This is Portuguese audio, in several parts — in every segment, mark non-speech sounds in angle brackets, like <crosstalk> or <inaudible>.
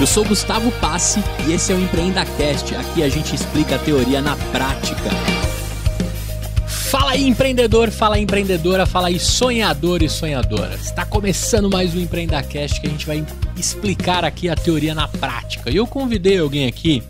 Eu sou Gustavo Passe e esse é o EmpreendaCast. Aqui a gente explica a teoria na prática. Fala aí, empreendedor, fala aí, empreendedora, fala aí, sonhador e sonhadora. Está começando mais um EmpreendaCast que a gente vai explicar aqui a teoria na prática. E eu convidei alguém aqui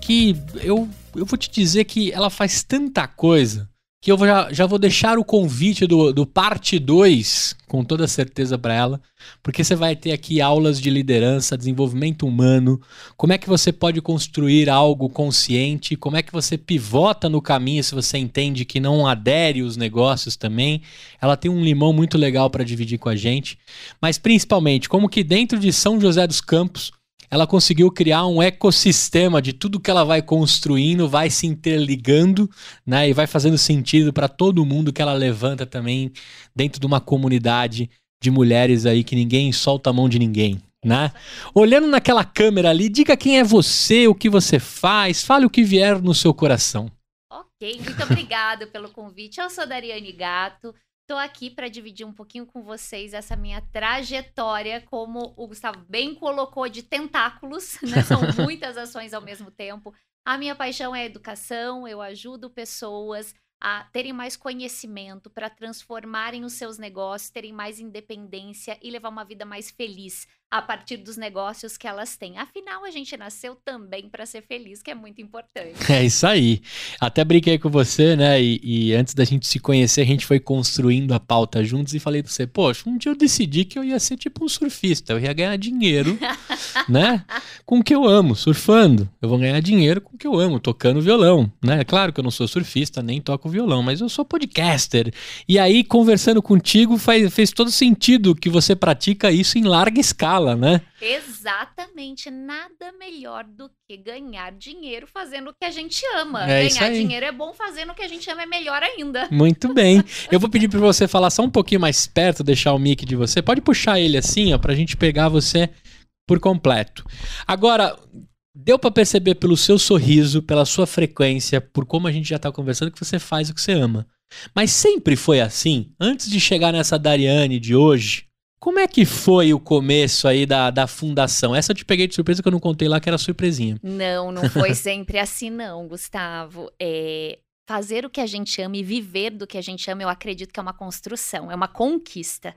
que eu, eu vou te dizer que ela faz tanta coisa que eu já, já vou deixar o convite do, do parte 2, com toda certeza para ela, porque você vai ter aqui aulas de liderança, desenvolvimento humano, como é que você pode construir algo consciente, como é que você pivota no caminho se você entende que não adere os negócios também. Ela tem um limão muito legal para dividir com a gente, mas principalmente como que dentro de São José dos Campos ela conseguiu criar um ecossistema de tudo que ela vai construindo, vai se interligando, né? E vai fazendo sentido para todo mundo que ela levanta também dentro de uma comunidade de mulheres aí que ninguém solta a mão de ninguém. Né? Olhando naquela câmera ali, diga quem é você, o que você faz, fale o que vier no seu coração. Ok, muito obrigada pelo convite. Eu sou Dariane Gato, Estou aqui para dividir um pouquinho com vocês essa minha trajetória, como o Gustavo bem colocou, de tentáculos, né? <laughs> São muitas ações ao mesmo tempo. A minha paixão é a educação, eu ajudo pessoas a terem mais conhecimento para transformarem os seus negócios, terem mais independência e levar uma vida mais feliz a partir dos negócios que elas têm. Afinal, a gente nasceu também para ser feliz, que é muito importante. <laughs> É isso aí. Até brinquei com você, né? E, e, antes da gente se conhecer, a gente foi construindo a pauta juntos e falei para você, poxa, um dia eu decidi que eu ia ser tipo um surfista, eu ia ganhar dinheiro, <laughs> né? Com o que eu amo, surfando. Eu vou ganhar dinheiro com o que eu amo, tocando violão, né? Claro que eu não sou surfista, nem toco violão, mas eu sou podcaster. E aí, conversando contigo, faz, fez todo sentido que você pratica isso em larga escala fala, né? Exatamente. Nada melhor do que ganhar dinheiro fazendo o que a gente ama. É ganhar dinheiro é bom, fazendo o que a gente ama é melhor ainda. Muito bem. <laughs> Eu vou pedir para você falar só um pouquinho mais perto, deixar o mic de você. Pode puxar ele assim, ó, pra gente pegar você por completo. Agora, deu para perceber pelo seu sorriso, pela sua frequência, por como a gente já tá conversando, que você faz o que você ama. Mas sempre foi assim? Antes de chegar nessa Dariane de hoje, como é que foi o começo aí da, da fundação? Essa eu te peguei de surpresa que eu não contei lá, que era surpresinha. Não, não foi <laughs> sempre assim não, Gustavo. É, fazer o que a gente ama e viver do que a gente ama, eu acredito que é uma construção, é uma conquista.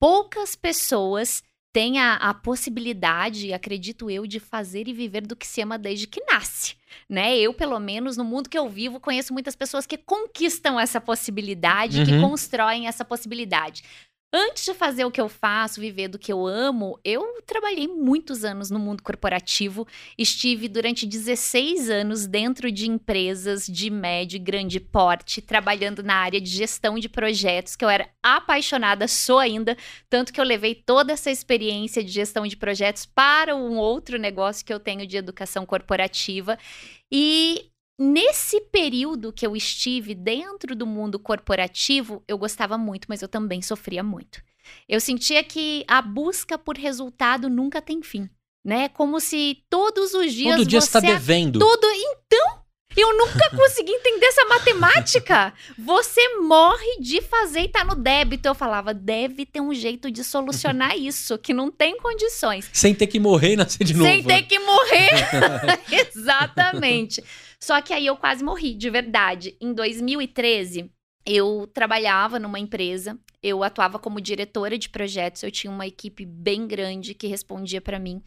Poucas pessoas têm a, a possibilidade, acredito eu, de fazer e viver do que se ama desde que nasce. Né? Eu, pelo menos, no mundo que eu vivo, conheço muitas pessoas que conquistam essa possibilidade, uhum. que constroem essa possibilidade. Antes de fazer o que eu faço, viver do que eu amo, eu trabalhei muitos anos no mundo corporativo. Estive durante 16 anos dentro de empresas de médio e grande porte, trabalhando na área de gestão de projetos, que eu era apaixonada, sou ainda, tanto que eu levei toda essa experiência de gestão de projetos para um outro negócio que eu tenho de educação corporativa. E Nesse período que eu estive dentro do mundo corporativo, eu gostava muito, mas eu também sofria muito. Eu sentia que a busca por resultado nunca tem fim, né? Como se todos os dias Todo dia você está devendo. Todo então eu nunca <laughs> consegui entender essa matemática. Você morre de fazer e tá no débito. Eu falava, deve ter um jeito de solucionar <laughs> isso, que não tem condições. Sem ter que morrer e nascer de novo. Sem ter que morrer. <laughs> Exatamente. Só que aí eu quase morri, de verdade. Em 2013, eu trabalhava numa empresa, eu atuava como diretora de projetos, eu tinha uma equipe bem grande que respondia para mim.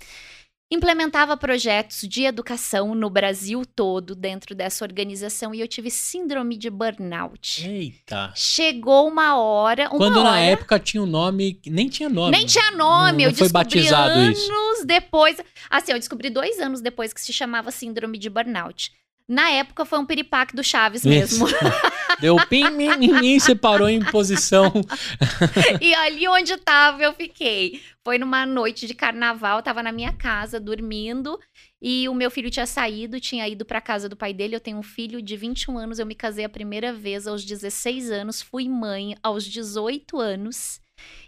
Implementava projetos de educação no Brasil todo dentro dessa organização e eu tive síndrome de burnout. Eita! Chegou uma hora. Uma Quando hora, na época tinha um nome. Nem tinha nome. Nem tinha nome. Não, eu foi batizado anos isso. depois. Assim, eu descobri dois anos depois que se chamava síndrome de burnout. Na época foi um piripaque do Chaves mesmo. <laughs> Deu pim, mim, mim, separou em posição. <laughs> e ali onde tava eu fiquei. Foi numa noite de carnaval, tava na minha casa dormindo e o meu filho tinha saído, tinha ido para casa do pai dele. Eu tenho um filho de 21 anos, eu me casei a primeira vez aos 16 anos, fui mãe aos 18 anos.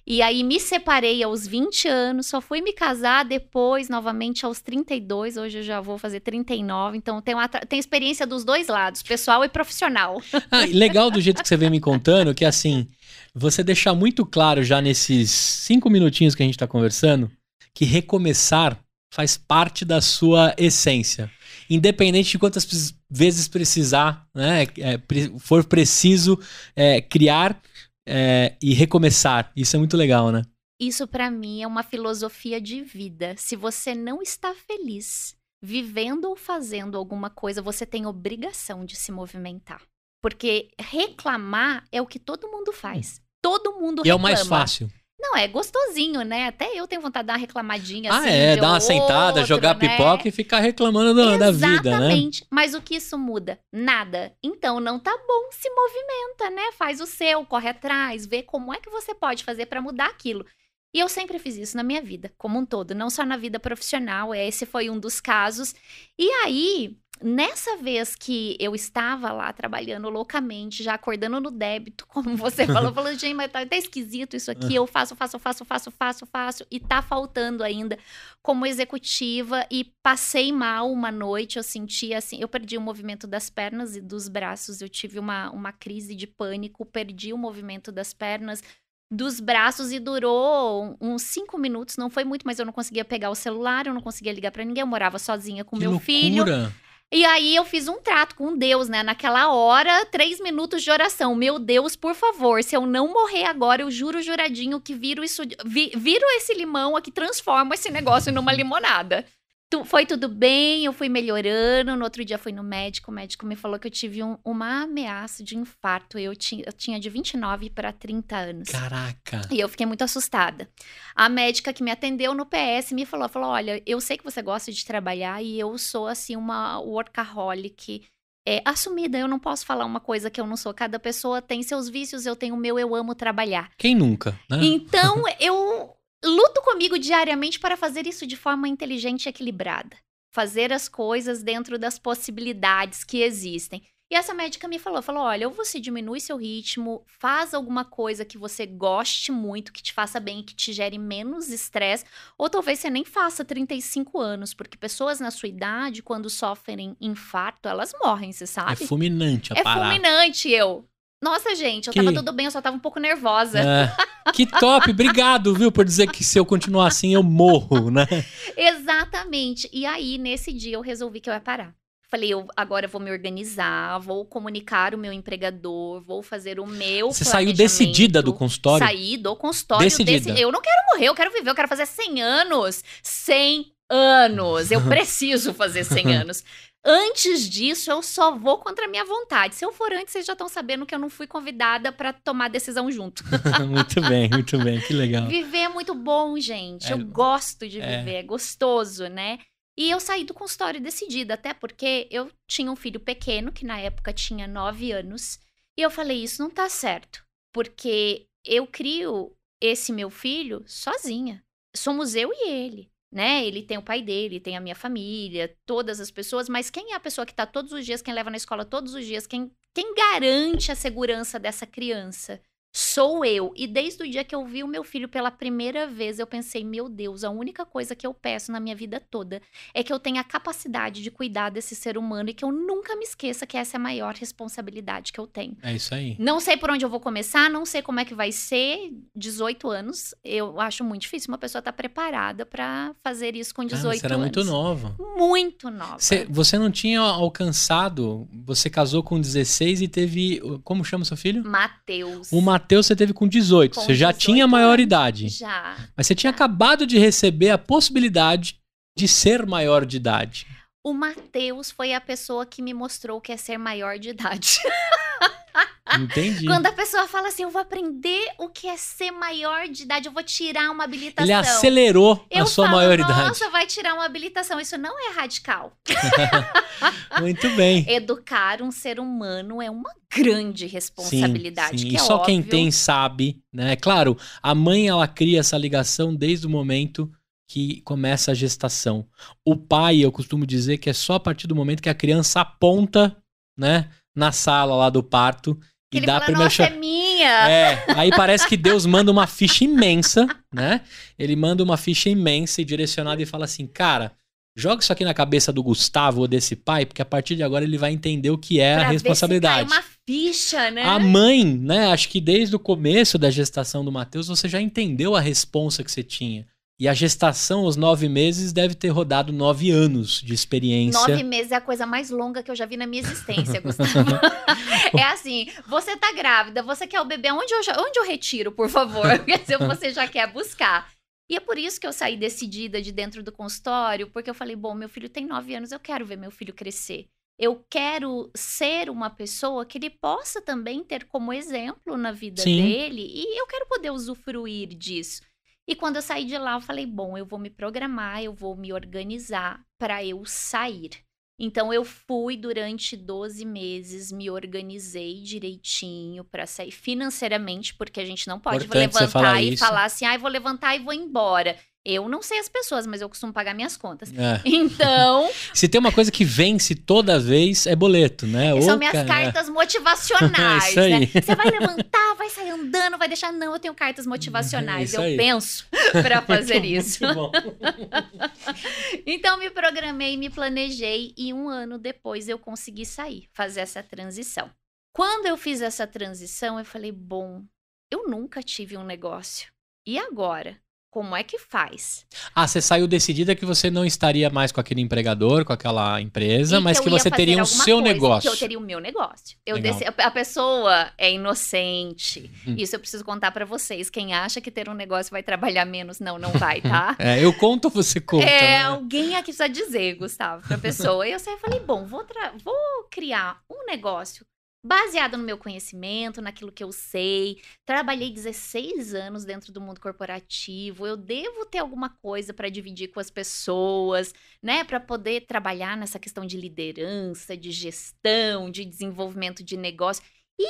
E aí me separei aos 20 anos, só fui me casar depois, novamente aos 32. Hoje eu já vou fazer 39, então tem tem experiência dos dois lados, pessoal e profissional. Ah, legal do jeito que você vem me contando, que assim, você deixar muito claro já nesses cinco minutinhos que a gente está conversando, que recomeçar faz parte da sua essência. Independente de quantas vezes precisar, né, é, for preciso é, criar é, e recomeçar. Isso é muito legal, né? Isso para mim é uma filosofia de vida. Se você não está feliz vivendo ou fazendo alguma coisa, você tem obrigação de se movimentar. Porque reclamar é o que todo mundo faz. Hum. Todo mundo reclama. E é o mais fácil. Não, é gostosinho, né? Até eu tenho vontade de dar uma reclamadinha ah, assim. é, dar uma outro, sentada, jogar né? pipoca e ficar reclamando do, da vida, né? Exatamente. Mas o que isso muda? Nada. Então não tá bom, se movimenta, né? Faz o seu, corre atrás, vê como é que você pode fazer para mudar aquilo. E eu sempre fiz isso na minha vida, como um todo, não só na vida profissional. Esse foi um dos casos. E aí, Nessa vez que eu estava lá trabalhando loucamente, já acordando no débito, <laughs> como você falou, falando, gente, mas tá esquisito isso aqui, eu faço, faço, faço, faço, faço, faço, e tá faltando ainda como executiva, e passei mal uma noite, eu senti assim, eu perdi o movimento das pernas e dos braços, eu tive uma, uma crise de pânico, perdi o movimento das pernas, dos braços e durou uns cinco minutos, não foi muito, mas eu não conseguia pegar o celular, eu não conseguia ligar para ninguém, eu morava sozinha com que meu loucura. filho. E aí eu fiz um trato com Deus, né? Naquela hora, três minutos de oração. Meu Deus, por favor, se eu não morrer agora, eu juro juradinho que viro isso, vi, viro esse limão aqui, transformo esse negócio numa limonada foi tudo bem, eu fui melhorando. No outro dia fui no médico, o médico me falou que eu tive um, uma ameaça de infarto. Eu tinha, eu tinha de 29 para 30 anos. Caraca! E eu fiquei muito assustada. A médica que me atendeu no PS me falou, falou, olha, eu sei que você gosta de trabalhar e eu sou, assim, uma workaholic é, assumida. Eu não posso falar uma coisa que eu não sou. Cada pessoa tem seus vícios, eu tenho o meu, eu amo trabalhar. Quem nunca, né? Então, eu luto comigo diariamente para fazer isso de forma inteligente e equilibrada. Fazer as coisas dentro das possibilidades que existem. E essa médica me falou, falou, olha, ou você diminui seu ritmo, faz alguma coisa que você goste muito, que te faça bem, que te gere menos estresse, ou talvez você nem faça 35 anos, porque pessoas na sua idade, quando sofrem infarto, elas morrem, você sabe? É fulminante a É parar. fulminante, eu. Nossa, gente, eu que... tava tudo bem, eu só tava um pouco nervosa. É. Que top, <laughs> obrigado, viu, por dizer que se eu continuar assim eu morro, né? Exatamente. E aí, nesse dia, eu resolvi que eu ia parar. Falei, eu agora vou me organizar, vou comunicar o meu empregador, vou fazer o meu Você saiu decidida do consultório? Saí do consultório. Decidida. Desse... Eu não quero morrer, eu quero viver, eu quero fazer 100 anos. 100 anos. Eu <laughs> preciso fazer 100 anos. Antes disso, eu só vou contra a minha vontade. Se eu for antes, vocês já estão sabendo que eu não fui convidada para tomar decisão junto. <laughs> muito bem, muito bem, que legal. Viver é muito bom, gente. É, eu gosto de é. viver, é. é gostoso, né? E eu saí do consultório decidida, até porque eu tinha um filho pequeno, que na época tinha nove anos, e eu falei: isso não tá certo, porque eu crio esse meu filho sozinha. Somos eu e ele né? Ele tem o pai dele, tem a minha família, todas as pessoas, mas quem é a pessoa que está todos os dias, quem leva na escola todos os dias, quem, quem garante a segurança dessa criança? Sou eu. E desde o dia que eu vi o meu filho pela primeira vez, eu pensei, meu Deus, a única coisa que eu peço na minha vida toda é que eu tenha a capacidade de cuidar desse ser humano e que eu nunca me esqueça que essa é a maior responsabilidade que eu tenho. É isso aí. Não sei por onde eu vou começar, não sei como é que vai ser. 18 anos, eu acho muito difícil uma pessoa estar tá preparada para fazer isso com 18 ah, você era anos. muito nova. Muito nova. Você, você não tinha alcançado, você casou com 16 e teve, como chama seu filho? Matheus. O Matheus Mateus você teve com 18. Com você já 18 tinha maioridade. Já. Mas você tinha acabado de receber a possibilidade de ser maior de idade. O Mateus foi a pessoa que me mostrou que é ser maior de idade. <laughs> Entendi. Quando a pessoa fala assim, eu vou aprender o que é ser maior de idade, eu vou tirar uma habilitação. Ele acelerou eu a sua falo, maioridade. Nossa, vai tirar uma habilitação. Isso não é radical. <laughs> Muito bem. Educar um ser humano é uma grande responsabilidade. Sim, sim. e é só óbvio. quem tem sabe, né? Claro, a mãe ela cria essa ligação desde o momento que começa a gestação. O pai, eu costumo dizer que é só a partir do momento que a criança aponta, né, na sala lá do parto que e dá fala, a primeira Nossa, é minha. É, aí parece que Deus manda uma ficha imensa, né? Ele manda uma ficha imensa e direcionada e fala assim, cara, joga isso aqui na cabeça do Gustavo ou desse pai, porque a partir de agora ele vai entender o que é pra a responsabilidade. Ver se cai uma ficha, né? A mãe, né? Acho que desde o começo da gestação do Matheus você já entendeu a responsa que você tinha. E a gestação, os nove meses, deve ter rodado nove anos de experiência. Nove meses é a coisa mais longa que eu já vi na minha existência, <laughs> Gustavo. é assim, você tá grávida, você quer o bebê, onde eu, onde eu retiro, por favor? <laughs> Se você já quer buscar. E é por isso que eu saí decidida de dentro do consultório, porque eu falei, bom, meu filho tem nove anos, eu quero ver meu filho crescer. Eu quero ser uma pessoa que ele possa também ter como exemplo na vida Sim. dele e eu quero poder usufruir disso. E quando eu saí de lá, eu falei: bom, eu vou me programar, eu vou me organizar para eu sair. Então eu fui durante 12 meses, me organizei direitinho para sair financeiramente, porque a gente não pode levantar e isso. falar assim: "Ai, ah, vou levantar e vou embora". Eu não sei as pessoas, mas eu costumo pagar minhas contas. É. <laughs> Então. <laughs> Se tem uma coisa que vence toda vez, é boleto, né? São minhas cara... cartas <laughs> motivacionais. é né? Você vai levantar, vai sair andando, vai deixar. Não, eu tenho cartas motivacionais. eu aí. penso para fazer isso. então, me programei, me planejei e um ano depois eu consegui sair, fazer essa transição. Quando eu fiz essa transição, eu falei: bom, eu nunca tive um negócio. E agora? Como é que faz? Ah, você saiu decidida que você não estaria mais com aquele empregador, com aquela empresa, e mas que, você teria o seu negócio. Que eu teria o meu negócio. Eu desse, a pessoa é inocente. Hum. Isso eu preciso contar para vocês. Quem acha que ter um negócio vai trabalhar menos, não, não vai, tá? <laughs> é, eu conto, você conta. É, né? alguém aqui precisa dizer, Gustavo, pra pessoa. E eu saí e falei, bom, vou, vou criar um negócio baseado no meu conhecimento, naquilo que eu sei. Trabalhei 16 anos dentro do mundo corporativo. Eu devo ter alguma coisa para dividir com as pessoas, né, para poder trabalhar nessa questão de liderança, de gestão, de desenvolvimento de negócio. E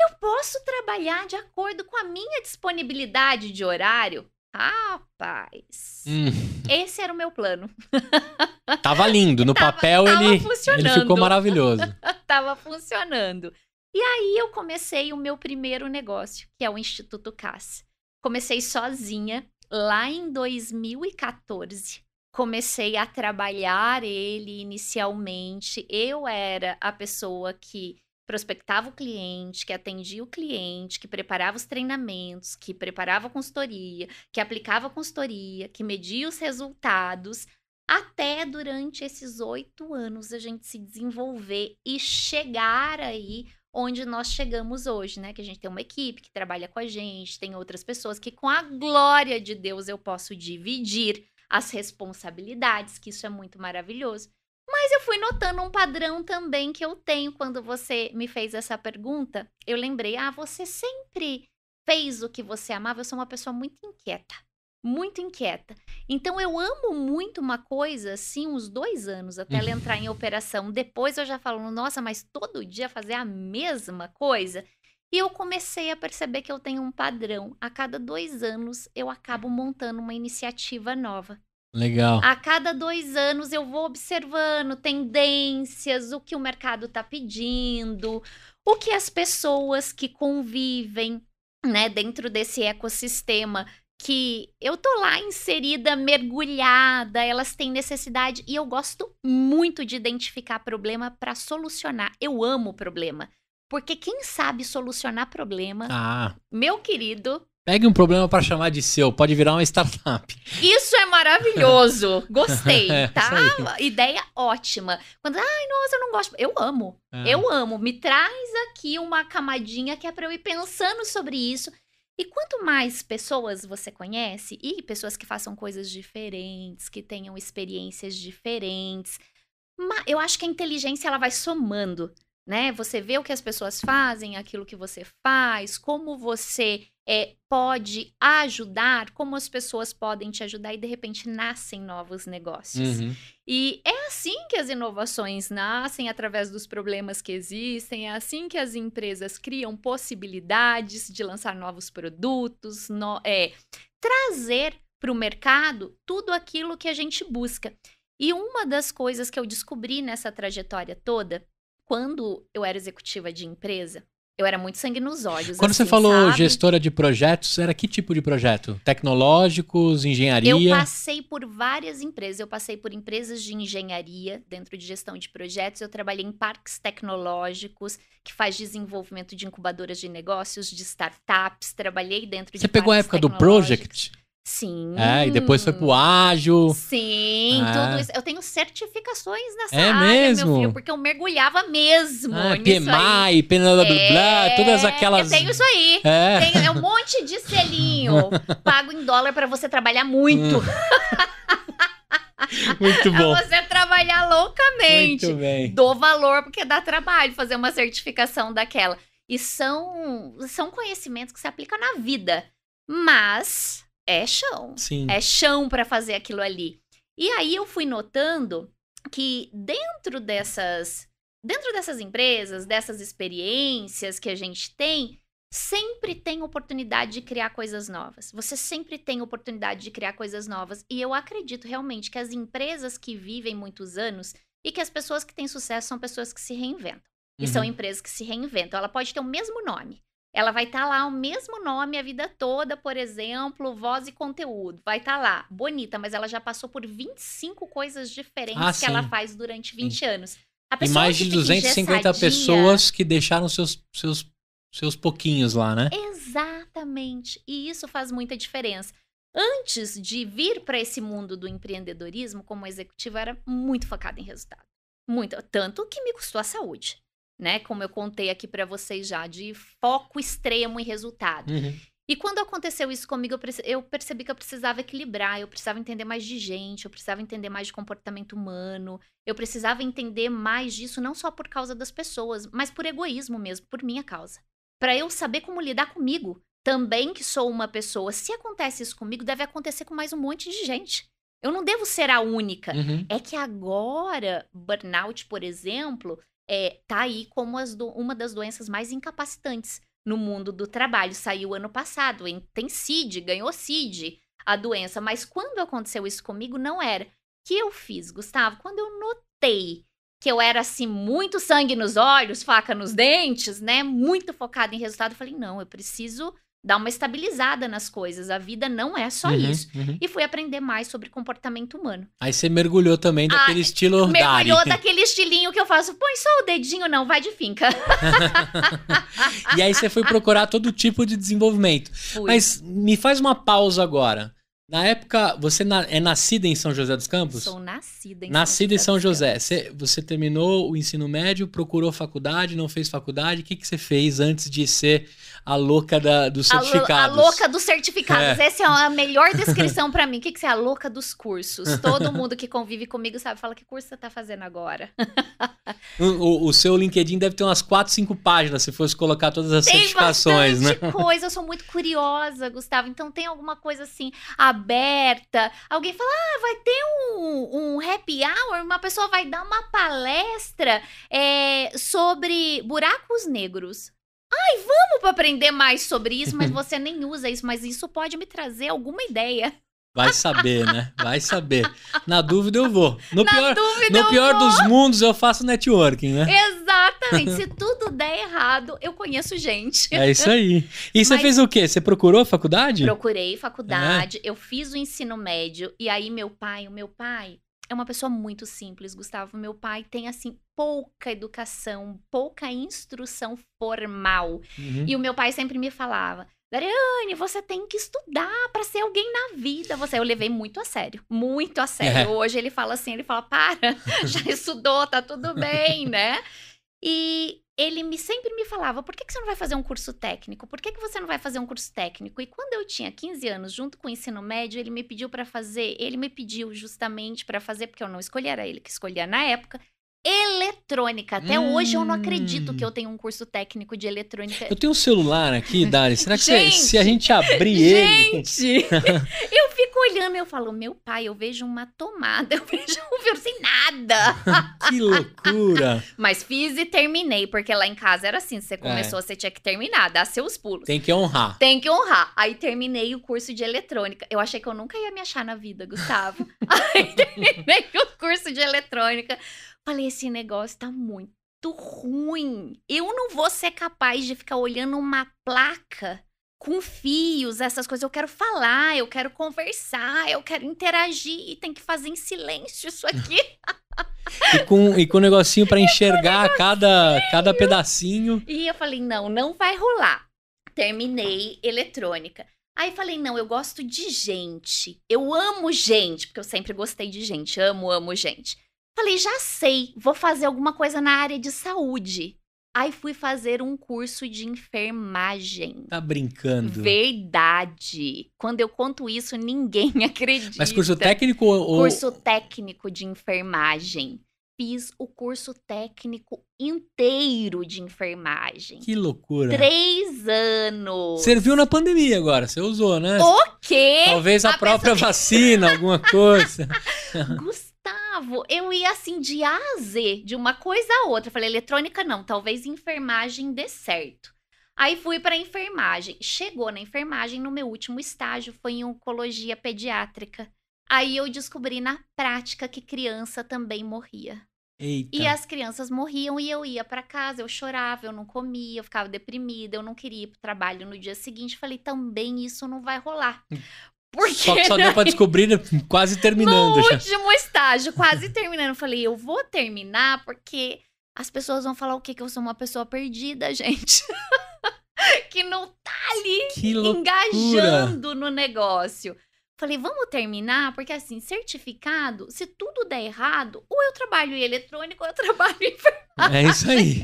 eu posso trabalhar de acordo com a minha disponibilidade de horário. Rapaz, hum. esse era o meu plano. <laughs> Tava lindo, no tava, papel tava ele, ele ficou maravilhoso. <laughs> tava funcionando. E aí eu comecei o meu primeiro negócio, que é o Instituto CAS. Comecei sozinha lá em 2014. Comecei a trabalhar ele inicialmente. Eu era a pessoa que prospectava o cliente, que atendia o cliente, que preparava os treinamentos, que preparava a consultoria, que aplicava a consultoria, que media os resultados, até durante esses oito anos a gente se desenvolver e chegar aí onde nós chegamos hoje, né? Que a gente tem uma equipe que trabalha com a gente, tem outras pessoas que, com a glória de Deus, eu posso dividir as responsabilidades, que isso é muito maravilhoso. Mas eu fui notando um padrão também que eu tenho quando você me fez essa pergunta. Eu lembrei, ah, você sempre fez o que você amava. Eu sou uma pessoa muito inquieta, muito inquieta. Então eu amo muito uma coisa, assim, uns dois anos até ela entrar em <laughs> operação. Depois eu já falo, nossa, mas todo dia fazer a mesma coisa. E eu comecei a perceber que eu tenho um padrão. A cada dois anos eu acabo montando uma iniciativa nova. Legal. A cada dois anos eu vou observando tendências, o que o mercado está pedindo, o que as pessoas que convivem, né, dentro desse ecossistema que eu tô lá inserida, mergulhada, elas têm necessidade e eu gosto muito de identificar problema para solucionar. Eu amo problema. Porque quem sabe solucionar problema, ah. meu querido, Pegue um problema para chamar de seu, pode virar uma startup. Isso é maravilhoso. <laughs> Gostei, é, tá? Ideia ótima. Quando, ai, nossa, eu não gosto. Eu amo. É. Eu amo. Me traz aqui uma camadinha que é para eu ir pensando sobre isso. E quanto mais pessoas você conhece, e pessoas que façam coisas diferentes, que tenham experiências diferentes, eu acho que a inteligência ela vai somando né? Você vê o que as pessoas fazem, aquilo que você faz, como você é, pode ajudar, como as pessoas podem te ajudar e de repente nascem novos negócios. Uhum. E é assim que as inovações nascem através dos problemas que existem, é assim que as empresas criam possibilidades de lançar novos produtos, no, é, trazer para o mercado tudo aquilo que a gente busca. E uma das coisas que eu descobri nessa trajetória toda quando eu era executiva de empresa, eu era muito sangue nos olhos. Quando assim, você falou sabe? gestora de projetos, era que tipo de projeto? Tecnológicos, engenharia? Eu passei por várias empresas. Eu passei por empresas de engenharia, dentro de gestão de projetos. Eu trabalhei em parques tecnológicos, que faz desenvolvimento de incubadoras de negócios, de startups. Trabalhei dentro de Você pegou a época do Project? Sim. É, e depois foi pro ágil. Sim, Ah. tudo isso. Eu tenho certificações nessa É área, mesmo? meu filho, porque eu mergulhava mesmo Ah. PMI, pena É, todas aquelas. Eu tenho isso aí. É. É um monte de selinho. <laughs> Pago em dólar pra você trabalhar muito. <laughs> Muito bom. Pra você trabalhar loucamente. Muito bem. Dou valor porque dá trabalho fazer uma certificação daquela. E são, são conhecimentos que se aplicam na vida. Mas é chão. Sim. É chão para fazer aquilo ali. E aí eu fui notando que dentro dessas dentro dessas empresas, dessas experiências que a gente tem, sempre tem oportunidade de criar coisas novas. Você sempre tem oportunidade de criar coisas novas. E eu acredito realmente que as empresas que vivem muitos anos e que as pessoas que têm sucesso são pessoas que se reinventam. E são Uhum. empresas que se reinventam. Ela pode ter o mesmo nome. Ela vai estar lá o mesmo nome a vida toda, por exemplo, voz e conteúdo. Vai estar lá, bonita, mas ela já passou por 25 coisas diferentes Ah, que ela sim. faz durante 20 anos. A E mais de fica 250 engessadinha- pessoas que deixaram seus, seus, seus pouquinhos lá, né? Exatamente. E isso faz muita diferença. Antes de vir para esse mundo do empreendedorismo, como executiva, era muito focada em resultado. Muito. Tanto que me custou a saúde. Né? Como eu contei aqui para vocês já, de foco extremo em resultado. Uhum. E quando aconteceu isso comigo, eu, percebi que eu precisava equilibrar, eu precisava entender mais de gente, eu precisava entender mais de comportamento humano, eu precisava entender mais disso, não só por causa das pessoas, mas por egoísmo mesmo, por minha causa. Pra eu saber como lidar comigo. Também que sou uma pessoa. Se acontece isso comigo, deve acontecer com mais um monte de gente. Eu não devo ser a única. Uhum. É que agora, burnout, por exemplo, é, tá aí como do- uma das doenças mais incapacitantes no mundo do trabalho. Saiu ano passado, em- tem CID, ganhou CID a doença. Mas quando aconteceu isso comigo, não era. Que eu fiz, Gustavo? Quando eu notei que eu era assim, muito sangue nos olhos, faca nos dentes, né? Muito focada em resultado, eu falei, não, eu preciso dar uma estabilizada nas coisas. A vida não é só Uhum, isso. uhum. E fui aprender mais sobre comportamento humano. Aí você mergulhou também daquele Ah, estilo Dari. Mergulhou daquele estilinho que eu faço, põe só o dedinho, não, vai de finca. <laughs> e aí você foi procurar todo tipo de desenvolvimento. Fui. Mas me faz uma pausa agora. Na época, você na- é nascida em São José dos Campos? Sou nascida em Nascida em São José. Você, você terminou o ensino médio, procurou faculdade, não fez faculdade. O que, que você fez antes de ser a louca da, dos A, certificados? a louca dos certificados. É. Essa é a melhor descrição pra mim. O que, que você é a louca dos cursos? <laughs> Todo mundo que convive comigo sabe, fala que curso você tá fazendo agora. <laughs> O, o- seu LinkedIn deve ter umas 4, 5 páginas se fosse colocar todas as Tem certificações, né? bastante <laughs> coisa, eu sou muito curiosa, Gustavo. Então tem alguma coisa assim aberta. Alguém fala, ah, vai ter um, um happy hour, uma pessoa vai dar uma palestra é, sobre buracos negros. Ai, vamos para aprender mais sobre isso, mas você nem usa isso, mas isso pode me trazer alguma ideia. Vai saber, né? Vai saber. Na dúvida eu vou. No Na pior, no pior vou. dos mundos eu faço networking, né? Exatamente. Se tudo der errado, eu conheço gente. É isso aí. E você Mas- fez o quê? Você procurou faculdade? Procurei É. faculdade, eu fiz o ensino médio, e aí meu pai, o meu pai é uma pessoa muito simples, Gustavo. Meu pai tem, assim, pouca educação, pouca instrução formal. Uhum. E o meu pai sempre me falava. Dariane, você tem que estudar pra ser alguém na vida. Você, eu levei muito a sério, muito a sério. É. Hoje ele fala assim, ele fala, para, <laughs> já estudou, tá tudo bem, né? E ele me sempre me falava, por que, que você não vai fazer um curso técnico? Por que, que você não vai fazer um curso técnico? E quando eu tinha 15 anos, junto com o ensino médio, ele me pediu pra fazer, ele me pediu justamente pra fazer, porque eu não escolhi, era ele que escolhia na época, eletrônica. Até hoje eu não acredito Hum. que eu tenho um curso técnico de eletrônica. Eu tenho um celular aqui, Dari. Será que Gente! se a gente abrir ele. Gente, <laughs> eu fico olhando eu falo, meu pai, eu vejo uma tomada, <laughs> eu vejo um fio sem nada. <laughs> Que loucura! <laughs> Mas fiz e terminei, porque lá em casa era assim, você começou, você tinha que terminar, dar seus pulos. Tem que honrar. Tem que honrar. Aí terminei o curso de eletrônica. Eu achei que eu nunca ia me achar na vida, Gustavo. Aí terminei o curso de eletrônica. Falei, esse negócio tá muito ruim. Eu não vou ser capaz de ficar olhando uma placa com fios, essas coisas. Eu quero falar, eu quero conversar, eu quero interagir e tem que fazer em silêncio isso <laughs> aqui. E com, e com um negocinho pra <laughs> enxergar cada, cada pedacinho. E eu falei, não, não vai rolar. Terminei eletrônica. Aí falei, não, eu gosto de gente. Eu amo gente, porque eu sempre gostei de gente. Amo, amo gente. Falei, já sei, vou fazer alguma coisa na área de saúde. Aí fui fazer um curso de enfermagem. Tá brincando. Verdade. Quando eu conto isso, ninguém <laughs> acredita. Mas curso técnico ou. Curso técnico de enfermagem. Fiz o curso técnico inteiro de enfermagem. Que loucura. Três anos. Serviu na pandemia agora, você usou, né? O quê? Talvez a, a própria pessoa... vacina, alguma coisa. <laughs> Gustavo, eu ia assim de A a Z, de uma coisa a outra. Falei, eletrônica não, talvez enfermagem dê certo. Aí fui para enfermagem. Chegou na enfermagem, no meu último estágio foi em oncologia pediátrica. Aí eu descobri na prática que criança também morria. Eita. E as crianças morriam e eu ia para casa, eu chorava, eu não comia, eu ficava deprimida, eu não queria ir pro trabalho no dia seguinte. Falei, também isso não vai rolar. Porque, só que só deu pra descobrir né, <laughs> quase terminando. No já. último estágio, quase terminando. Falei, eu vou terminar porque as pessoas vão falar o quê? Que eu sou uma pessoa perdida, <laughs> gente. que não tá ali engajando no negócio. Falei, vamos terminar, porque assim, certificado, se tudo der errado, ou eu trabalho em eletrônico, ou eu <laughs> trabalho em enfermagem. É isso aí.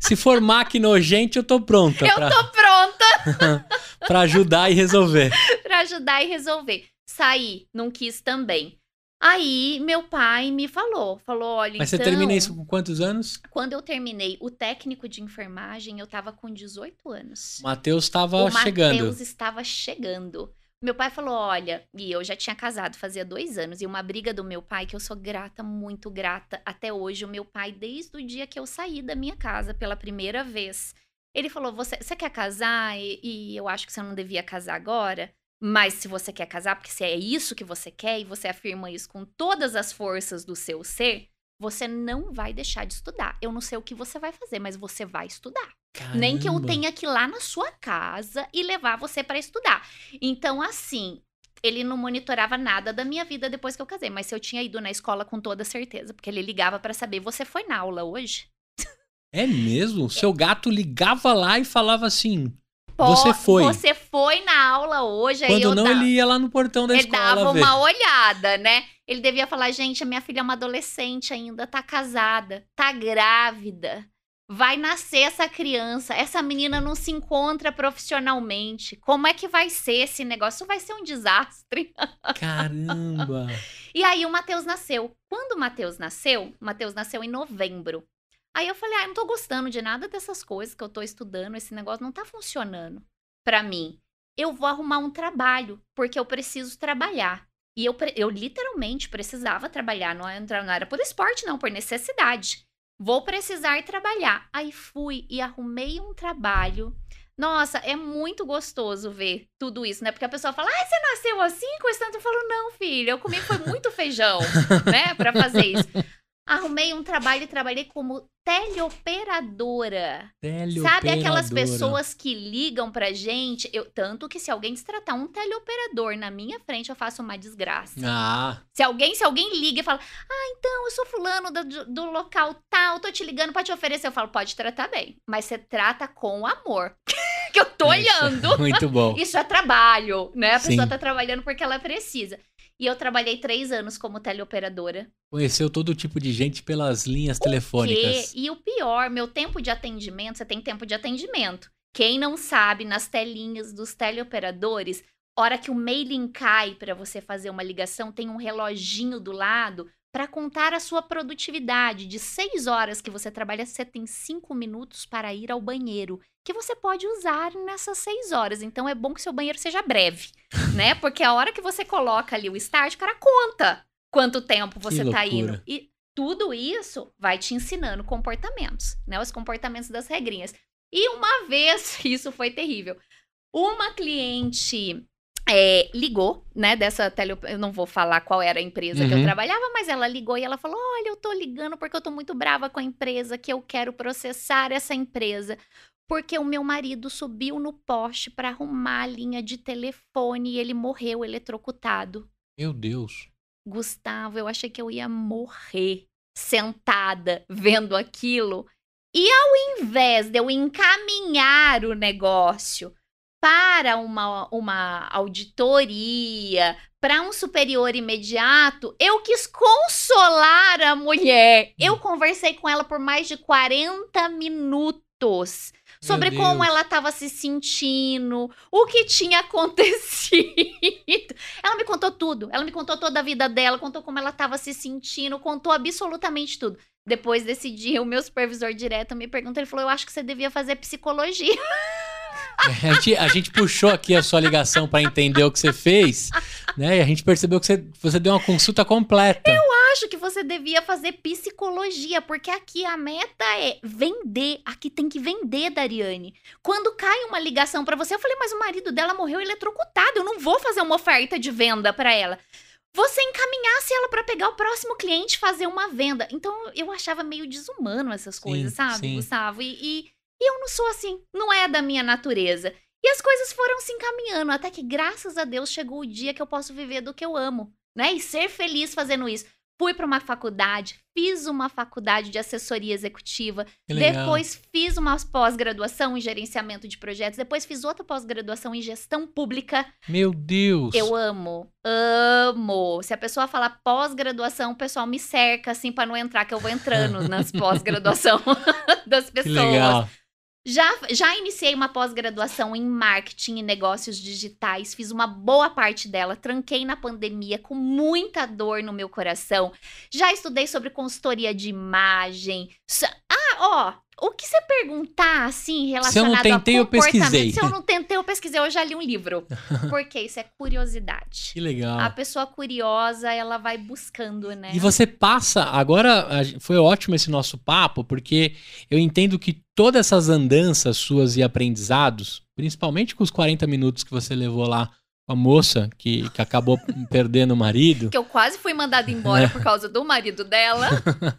Se for máquina gente, eu tô pronta. Eu pra... tô pronta. <laughs> pra ajudar e resolver. pra ajudar e resolver. Saí, não quis também. Aí, meu pai me falou, falou, olha, Mas então, você termina isso com quantos anos? Quando eu terminei o técnico de enfermagem, eu tava com 18 anos. O Matheus estava chegando. O Matheus estava chegando. Meu pai falou: olha, e eu já tinha casado fazia dois anos, e uma briga do meu pai, que eu sou grata, muito grata até hoje. O meu pai, desde o dia que eu saí da minha casa pela primeira vez, ele falou: você, você quer casar? E, e eu acho que você não devia casar agora. Mas se você quer casar, porque se é isso que você quer e você afirma isso com todas as forças do seu ser, você não vai deixar de estudar. Eu não sei o que você vai fazer, mas você vai estudar. Caramba. Nem que eu tenha que ir lá na sua casa e levar você para estudar. Então, assim, ele não monitorava nada da minha vida depois que eu casei, mas se eu tinha ido na escola com toda certeza, porque ele ligava para saber: você foi na aula hoje? É mesmo? O <laughs> seu gato ligava lá e falava assim: você foi. Você foi na aula hoje. Quando não, ele ia lá no portão da ele escola. Ele dava ver. uma olhada, né? Ele devia falar: gente, a minha filha é uma adolescente ainda, tá casada, tá grávida. Vai nascer essa criança, essa menina não se encontra profissionalmente. Como é que vai ser esse negócio? Vai ser um desastre. Caramba! <laughs> e aí o Matheus nasceu. Quando o Matheus nasceu, o Matheus nasceu em novembro. Aí eu falei, ah, eu não tô gostando de nada dessas coisas que eu tô estudando, esse negócio não tá funcionando para mim. Eu vou arrumar um trabalho, porque eu preciso trabalhar. E eu, eu literalmente precisava trabalhar, não era, não era por esporte, não, por necessidade. Vou precisar trabalhar. Aí fui e arrumei um trabalho. Nossa, é muito gostoso ver tudo isso, né? Porque a pessoa fala, ah, você nasceu assim com esse tanto? Eu falo, não, filho, eu comi foi muito feijão, <laughs> né? Pra fazer isso. Arrumei um trabalho e trabalhei como teleoperadora. teleoperadora. Sabe aquelas pessoas que ligam pra gente? Eu, tanto que se alguém destratar um teleoperador na minha frente, eu faço uma desgraça. Ah. Se alguém, se alguém liga e fala: "Ah, então eu sou fulano do, do local tal, tô te ligando para te oferecer", eu falo: "Pode tratar bem, mas você trata com amor". <laughs> que eu tô olhando. Muito bom. <laughs> Isso é trabalho, né? A Sim. pessoa tá trabalhando porque ela precisa. E eu trabalhei três anos como teleoperadora. Conheceu todo tipo de gente pelas linhas o telefônicas. Quê? E o pior, meu tempo de atendimento, você tem tempo de atendimento. Quem não sabe, nas telinhas dos teleoperadores, hora que o mailing cai para você fazer uma ligação, tem um reloginho do lado para contar a sua produtividade. De seis horas que você trabalha, você tem cinco minutos para ir ao banheiro, que você pode usar nessas seis horas. Então é bom que seu banheiro seja breve, <laughs> né? Porque a hora que você coloca ali o start, o cara conta quanto tempo você está indo. E tudo isso vai te ensinando comportamentos, né? Os comportamentos das regrinhas. E uma <laughs> vez, isso foi terrível. Uma cliente é, ligou, né, dessa tele... Eu não vou falar qual era a empresa uhum. que eu uhum. trabalhava, mas ela ligou e ela falou: Olha, eu tô ligando porque eu tô muito brava com a empresa, que eu quero processar essa empresa. Porque o meu marido subiu no poste para arrumar a linha de telefone e ele morreu eletrocutado. Meu Deus. Gustavo, eu achei que eu ia morrer sentada vendo aquilo. E ao invés de eu encaminhar o negócio para uma, uma auditoria, para um superior imediato, eu quis consolar a mulher. Eu Hum. conversei com ela por mais de 40 minutos sobre como ela estava se sentindo, o que tinha <laughs> acontecido. Ela me contou tudo. Ela me contou toda a vida dela, contou como ela estava se sentindo, contou absolutamente tudo. Depois desse dia, o meu supervisor direto me perguntou, ele falou: "Eu acho que você devia fazer psicologia". <laughs> <laughs> A gente, a gente puxou aqui a sua ligação para entender o que você fez, né? E a gente percebeu que você, você deu uma consulta completa. acho que você devia fazer psicologia, porque aqui a meta é vender. Aqui tem que vender, Dariane. Quando cai uma ligação pra você, eu falei, mas o marido dela morreu eletrocutado, eu não vou fazer uma oferta de venda pra ela. Você encaminhasse ela pra pegar o próximo cliente e fazer uma venda. Então eu achava meio desumano essas coisas, Sim, sabe, sim. Gustavo? E, e- e eu não sou assim, não é da minha natureza. E as coisas foram se encaminhando, até que, graças a Deus, chegou o dia que eu posso viver do que eu amo, né? E ser feliz fazendo isso. Fui para uma faculdade, fiz uma faculdade de assessoria executiva, Que depois fiz uma pós-graduação em gerenciamento de projetos, depois fiz outra pós-graduação em gestão pública. Meu Deus. Eu amo, amo. Se a pessoa falar pós-graduação, o pessoal me cerca assim para não entrar, que eu vou entrando <laughs> nas pós-graduação <laughs> das que pessoas. legal. Já, já iniciei uma pós-graduação em marketing e negócios digitais, fiz uma boa parte dela, tranquei na pandemia com muita dor no meu coração. Já estudei sobre consultoria de imagem. Ah, ó, o que você perguntar assim Se eu relacionado não tentei, a eu pesquisei. se eu não tentei, eu pesquisei, eu já li um livro. <laughs> Porque isso é curiosidade. Que legal. A pessoa curiosa, ela vai buscando, né? E você passa. Agora foi ótimo esse nosso papo, porque eu entendo que todas essas andanças suas e aprendizados, principalmente com os 40 minutos que você levou lá a moça que, que acabou <laughs> perdendo o marido, Que eu quase fui mandada embora por causa do marido dela.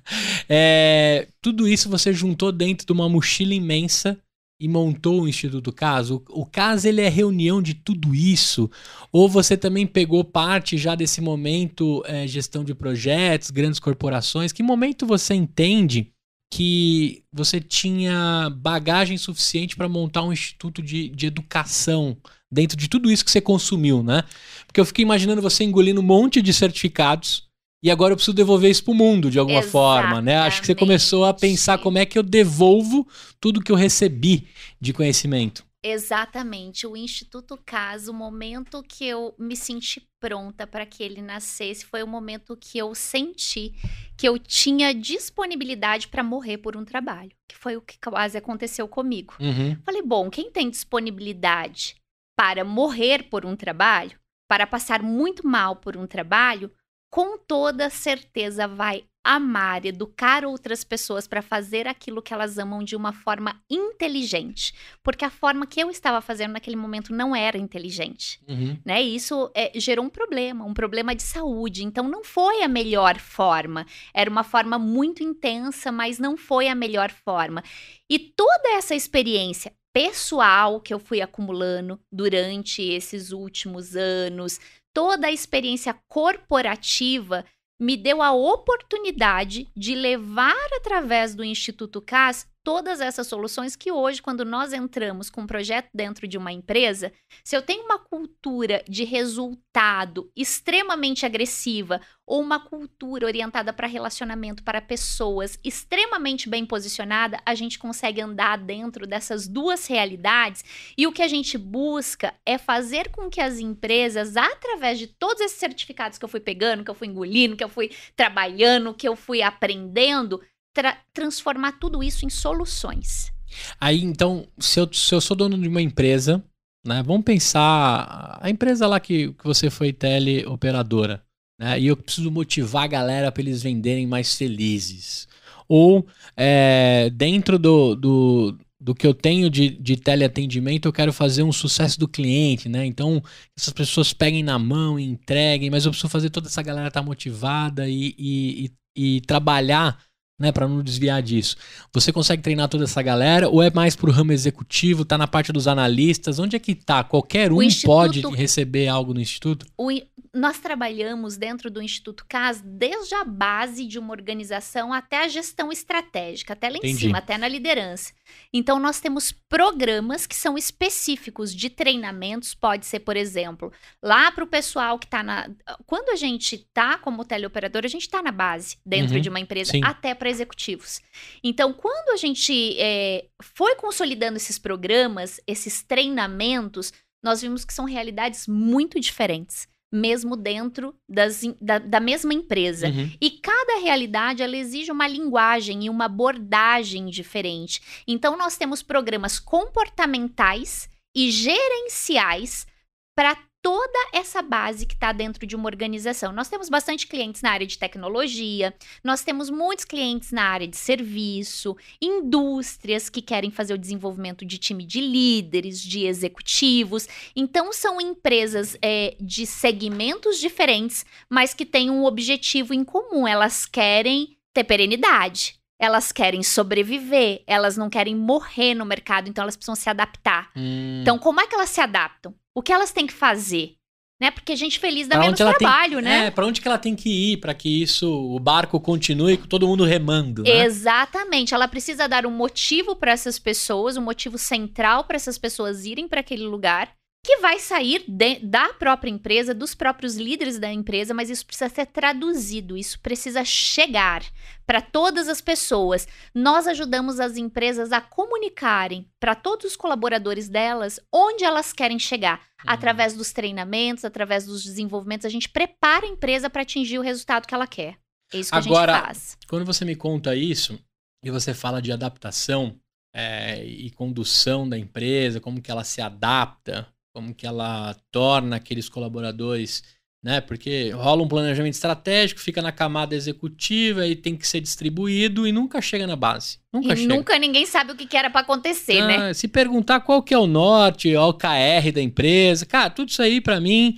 <laughs> é, tudo isso você juntou dentro de uma mochila imensa e montou o Instituto Caso. O, o Caso ele é reunião de tudo isso? Ou você também pegou parte já desse momento é, gestão de projetos, grandes corporações? Que momento você entende que você tinha bagagem suficiente para montar um instituto de, de educação dentro de tudo isso que você consumiu, né? Porque eu fiquei imaginando você engolindo um monte de certificados e agora eu preciso devolver isso pro mundo de alguma forma, né? Acho que você começou a pensar Exatamente. como é que eu devolvo tudo que eu recebi de conhecimento. Exatamente. O Instituto Caso, o momento que eu me senti pronta para que ele nascesse, foi o momento que eu senti que eu tinha disponibilidade para morrer por um trabalho, que foi o que quase aconteceu comigo. Uhum. Falei, bom, quem tem disponibilidade para morrer por um trabalho, para passar muito mal por um trabalho, com toda certeza vai amar, educar outras pessoas para fazer aquilo que elas amam de uma forma inteligente. Porque a forma que eu estava fazendo naquele momento não era inteligente Uhum. né? E isso é, gerou um problema, um problema de saúde. Então não foi a melhor forma. Era uma forma muito intensa, mas não foi a melhor forma. E toda essa experiência pessoal que eu fui acumulando durante esses últimos anos, toda a experiência corporativa me deu a oportunidade de levar através do Instituto CAS todas essas soluções que hoje, quando nós entramos com um projeto dentro de uma empresa, se eu tenho uma cultura de resultado extremamente agressiva ou uma cultura orientada para relacionamento para pessoas extremamente bem posicionada, a gente consegue andar dentro dessas duas realidades e o que a gente busca é fazer com que as empresas, através de todos esses certificados que eu fui pegando, que eu fui engolindo, que eu fui trabalhando, que eu fui aprendendo, tra- transformar tudo isso em soluções. Aí, então, se eu, se eu sou dono de uma empresa, né? Vamos pensar a empresa lá que, que você foi teleoperadora, né? E eu preciso motivar a galera para eles venderem mais felizes. Ou é, dentro do, do, do que eu tenho de, de teleatendimento, eu quero fazer um sucesso do cliente, né? Então, essas pessoas peguem na mão e entreguem, mas eu preciso fazer toda essa galera estar motivada e, e, e, e trabalhar né, para não desviar disso. Você consegue treinar toda essa galera ou é mais pro ramo executivo, tá na parte dos analistas? Onde é que tá? Qualquer um O pode receber algo no instituto? O nós trabalhamos dentro do Instituto CAS desde a base de uma organização até a gestão estratégica, até lá em Entendi. cima, até na liderança. Então, nós temos programas que são específicos de treinamentos. Pode ser, por exemplo, lá para o pessoal que está na. Quando a gente está como teleoperador, a gente está na base dentro Uhum, de uma empresa, sim. até para executivos. Então, quando a gente é, foi consolidando esses programas, esses treinamentos, nós vimos que são realidades muito diferentes, mesmo dentro das da, da mesma empresa. Uhum. E cada realidade ela exige uma linguagem e uma abordagem diferente. Então nós temos programas comportamentais e gerenciais para toda essa base que está dentro de uma organização. Nós temos bastante clientes na área de tecnologia, nós temos muitos clientes na área de serviço, indústrias que querem fazer o desenvolvimento de time de líderes, de executivos. Então são empresas é, de segmentos diferentes, mas que têm um objetivo em comum. Elas querem ter perenidade. Elas querem sobreviver, elas não querem morrer no mercado, então elas precisam se adaptar. Hum. Então, como é que elas se adaptam? O que elas têm que fazer? Né? Porque gente feliz dá Pra menos ela tem- trabalho, né? É, pra onde que ela tem que ir pra que isso, o barco continue com todo mundo remando, né? Exatamente. Ela precisa dar um motivo para essas pessoas, um motivo central para essas pessoas irem para aquele lugar, que vai sair de- da própria empresa, dos próprios líderes da empresa, mas isso precisa ser traduzido, isso precisa chegar para todas as pessoas. Nós ajudamos as empresas a comunicarem para todos os colaboradores delas onde elas querem chegar. Uhum. Através dos treinamentos, através dos desenvolvimentos, a gente prepara a empresa para atingir o resultado que ela quer. É isso que Agora, a gente faz. Quando você me conta isso e você fala de adaptação é, e condução da empresa, como que ela se adapta, como que ela torna aqueles colaboradores, né? Porque rola um planejamento estratégico, fica na camada executiva e tem que ser distribuído e nunca chega na base. Nunca E chega. nunca ninguém sabe o que era pra acontecer, né? Ah, Se perguntar qual que é o norte, o OKR da empresa, cara, tudo isso aí pra mim,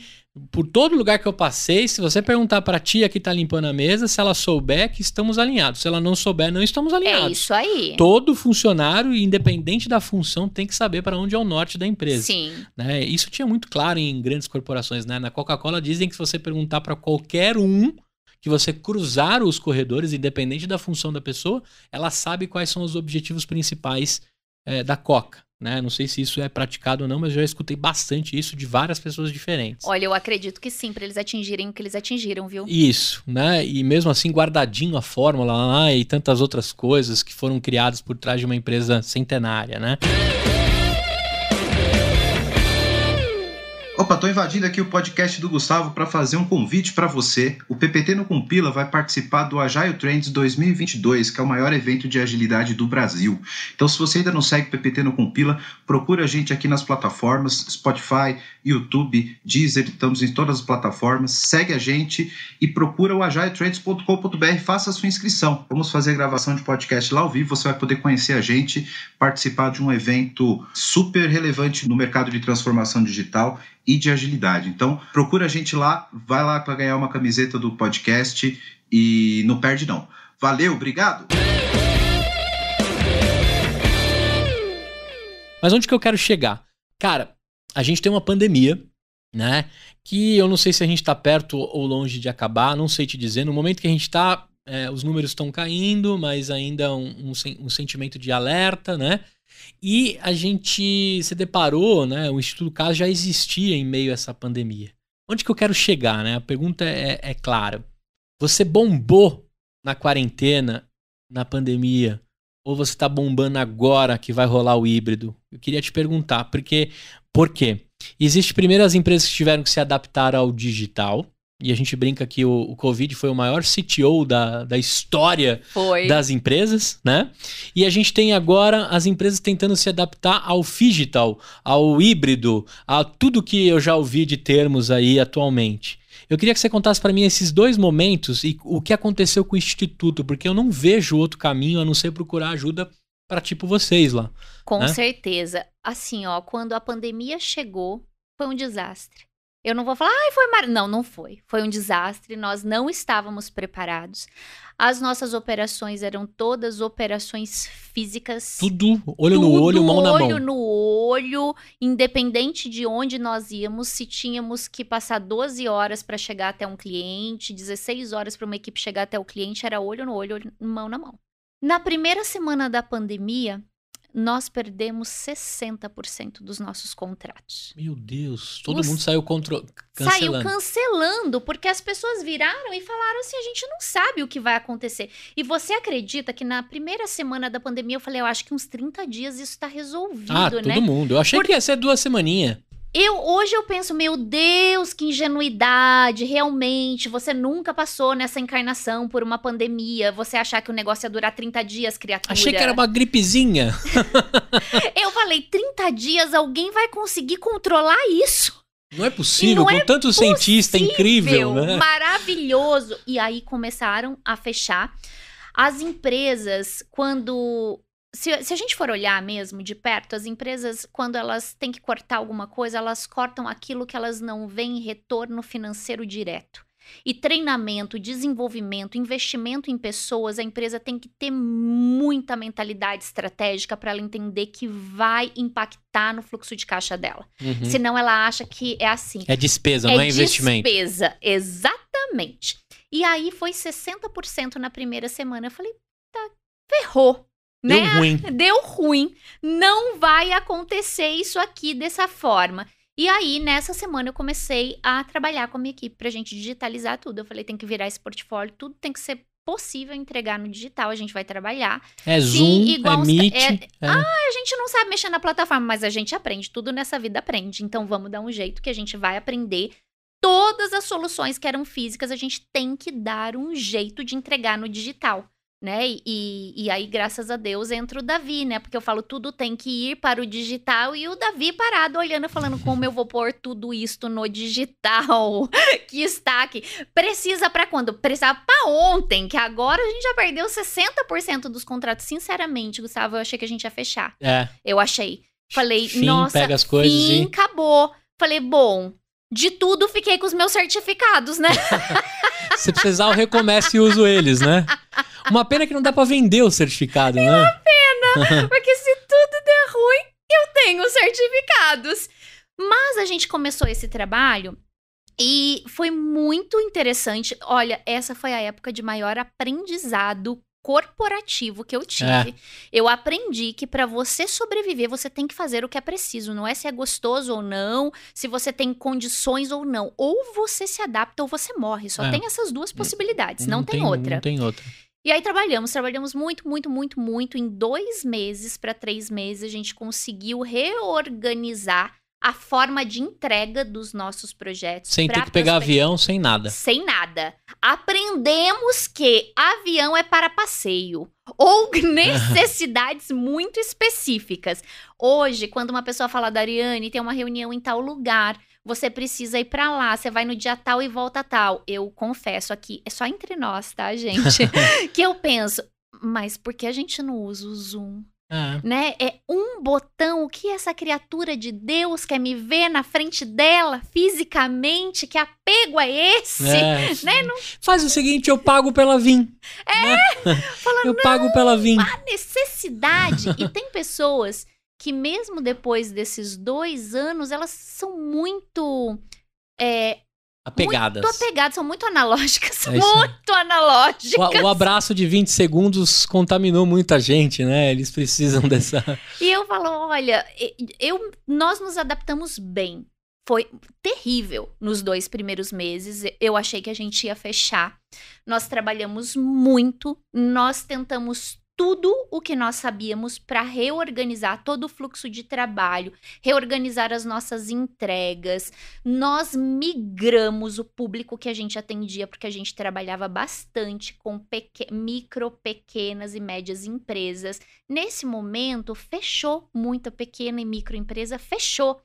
por todo lugar que eu passei, se você perguntar pra tia que tá limpando a mesa, se ela souber que estamos alinhados, se ela não souber, não estamos É alinhados. isso aí. Todo funcionário, independente da função, tem que saber para onde é o norte da empresa. Sim. né? Isso tinha muito claro em grandes corporações, né? Na Coca-Cola dizem que se você perguntar para qualquer um que você cruzar os corredores, independente da função da pessoa, ela sabe quais são os objetivos principais eh, da Coca. Né? Não sei se isso é praticado ou não, mas eu já escutei bastante isso de várias pessoas diferentes. Olha, eu acredito que sim, pra eles atingirem o que eles atingiram, viu? Isso, né? E mesmo assim, guardadinho a fórmula lá e tantas outras coisas que foram criadas por trás de uma empresa centenária, né? Opa, tô invadindo aqui o podcast do Gustavo para fazer um convite para você. O PPT no Compila vai participar do Agile Trends 2022, que é o maior evento de agilidade do Brasil. Então, se você ainda não segue o PPT no Compila, procura a gente aqui nas plataformas Spotify, YouTube, Deezer, estamos em todas as plataformas. Segue a gente e procura o agiletrends.com.br, faça a sua inscrição. Vamos fazer gravação de podcast lá ao vivo, você vai poder conhecer a gente, participar de um evento super relevante no mercado de transformação digital e de agilidade. Então, procura a gente lá, vai lá para ganhar uma camiseta do podcast e não perde não. Valeu, obrigado. Mas onde que eu quero chegar? Cara, a gente tem uma pandemia, né? Que eu não sei se a gente tá perto ou longe de acabar, não sei te dizer. No momento que a gente tá, é, os números estão caindo, mas ainda um, um, um sentimento de alerta, né? E a gente se deparou, né? O Instituto Caso já existia em meio a essa pandemia. Onde que eu quero chegar, né? A pergunta é, é clara. Você bombou na quarentena, na pandemia, ou você está bombando agora que vai rolar o híbrido? Eu queria te perguntar, porque por quê? Existem primeiro as empresas que tiveram que se adaptar ao digital, e a gente brinca que o, o Covid foi o maior CTO da, da história Foi. das empresas, né? E a gente tem agora as empresas tentando se adaptar ao digital, ao híbrido, a tudo que eu já ouvi de termos aí atualmente. Eu queria que você contasse para mim esses dois momentos e o que aconteceu com o instituto, porque eu não vejo outro caminho a não ser procurar ajuda para tipo vocês lá. Com né? certeza. Assim, ó, quando a pandemia chegou, foi um desastre. Eu não vou falar, ai, foi mar... Não, não foi. Foi um desastre. Nós não estávamos preparados. As nossas operações eram todas operações físicas. Tudo olho tudo no olho, mão na mão. Olho no olho, independente de onde nós íamos, se tínhamos que passar 12 horas para chegar até um cliente, 16 horas para uma equipe chegar até o cliente, era olho no olho, mão na mão. Na primeira semana da pandemia, nós perdemos 60% dos nossos contratos. Meu Deus, todo Os... mundo saiu contra... cancelando. Saiu cancelando, porque as pessoas viraram e falaram assim: a gente não sabe o que vai acontecer. E você acredita que na primeira semana da pandemia eu falei, eu acho que uns 30 dias isso está resolvido, ah, né? todo mundo. Eu achei Por... que ia ser duas semaninhas. Eu hoje eu penso, meu Deus, que ingenuidade, realmente, você nunca passou nessa encarnação por uma pandemia, você achar que o negócio ia durar 30 dias, criatura. Achei que era uma gripezinha. <laughs> eu falei, 30 dias, alguém vai conseguir controlar isso? Não é possível, não com é tanto possível, cientista incrível, né? Maravilhoso. E aí começaram a fechar. As empresas, quando se, se, a gente for olhar mesmo de perto, as empresas, quando elas têm que cortar alguma coisa, elas cortam aquilo que elas não veem retorno financeiro direto. E treinamento, desenvolvimento, investimento em pessoas, a empresa tem que ter muita mentalidade estratégica para ela entender que vai impactar no fluxo de caixa dela. Uhum. Senão ela acha que é assim. É despesa, é não é investimento. É despesa, exatamente. E aí foi 60% na primeira semana. Eu falei, tá, ferrou. Deu né? ruim. Deu ruim. Não vai acontecer isso aqui dessa forma. E aí, nessa semana, eu comecei a trabalhar com a minha equipe pra gente digitalizar tudo. Eu falei, tem que virar esse portfólio, tudo tem que ser possível entregar no digital, a gente vai trabalhar. É Zoom, Sim, igual é Meet. É, é... Ah, a gente não sabe mexer na plataforma, mas a gente aprende, tudo nessa vida aprende. Então, vamos dar um jeito que a gente vai aprender todas as soluções que eram físicas, a gente tem que dar um jeito de entregar no digital né? E, e aí, graças a Deus, entra o Davi, né? Porque eu falo, tudo tem que ir para o digital e o Davi parado olhando, falando como eu vou pôr tudo isto no digital <laughs> que está aqui. Precisa para quando? Precisava para ontem, que agora a gente já perdeu 60% dos contratos. Sinceramente, Gustavo, eu achei que a gente ia fechar. É. Eu achei. Falei, fim, nossa, pega as coisas fim, e... acabou. Falei, bom, de tudo fiquei com os meus certificados, né? <laughs> Se precisar, eu recomeço e uso eles, né? Uma pena que não dá para vender o certificado, é né? Uma pena, porque se tudo der ruim, eu tenho certificados. Mas a gente começou esse trabalho e foi muito interessante. Olha, essa foi a época de maior aprendizado corporativo que eu tive. É. Eu aprendi que para você sobreviver, você tem que fazer o que é preciso. Não é se é gostoso ou não, se você tem condições ou não. Ou você se adapta ou você morre. Só é. tem essas duas possibilidades, não, não tem, tem, outra. Não tem outra. E aí trabalhamos, trabalhamos muito, muito, muito, muito. Em dois meses para três meses, a gente conseguiu reorganizar a forma de entrega dos nossos projetos. Sem ter que pegar avião, sem nada. Sem nada. Aprendemos que avião é para passeio ou <laughs> necessidades muito específicas. Hoje, quando uma pessoa fala da Ariane, tem uma reunião em tal lugar, você precisa ir para lá, você vai no dia tal e volta tal. Eu confesso aqui, é só entre nós, tá, gente? <laughs> que eu penso, mas por que a gente não usa o Zoom? É. Né? É um botão. O que essa criatura de Deus quer me ver na frente dela fisicamente? Que apego é esse? É. <laughs> Né? Não... Faz o seguinte: eu pago pela VIM. É! Né? <laughs> Fala, eu pago pela VIM. A necessidade. e tem pessoas que mesmo depois desses dois anos, elas são muito. É, apegadas. Muito apegadas, são muito analógicas. É muito analógicas. O, o, abraço de 20 segundos contaminou muita gente, né? Eles precisam <laughs> dessa. E eu falo: olha, eu, nós nos adaptamos bem. Foi terrível nos dois primeiros meses. Eu achei que a gente ia fechar. Nós trabalhamos muito, nós tentamos tudo o que nós sabíamos para reorganizar todo o fluxo de trabalho, reorganizar as nossas entregas. Nós migramos o público que a gente atendia, porque a gente trabalhava bastante com micro, pequenas e médias empresas. Nesse momento, fechou muita pequena e micro empresa, fechou.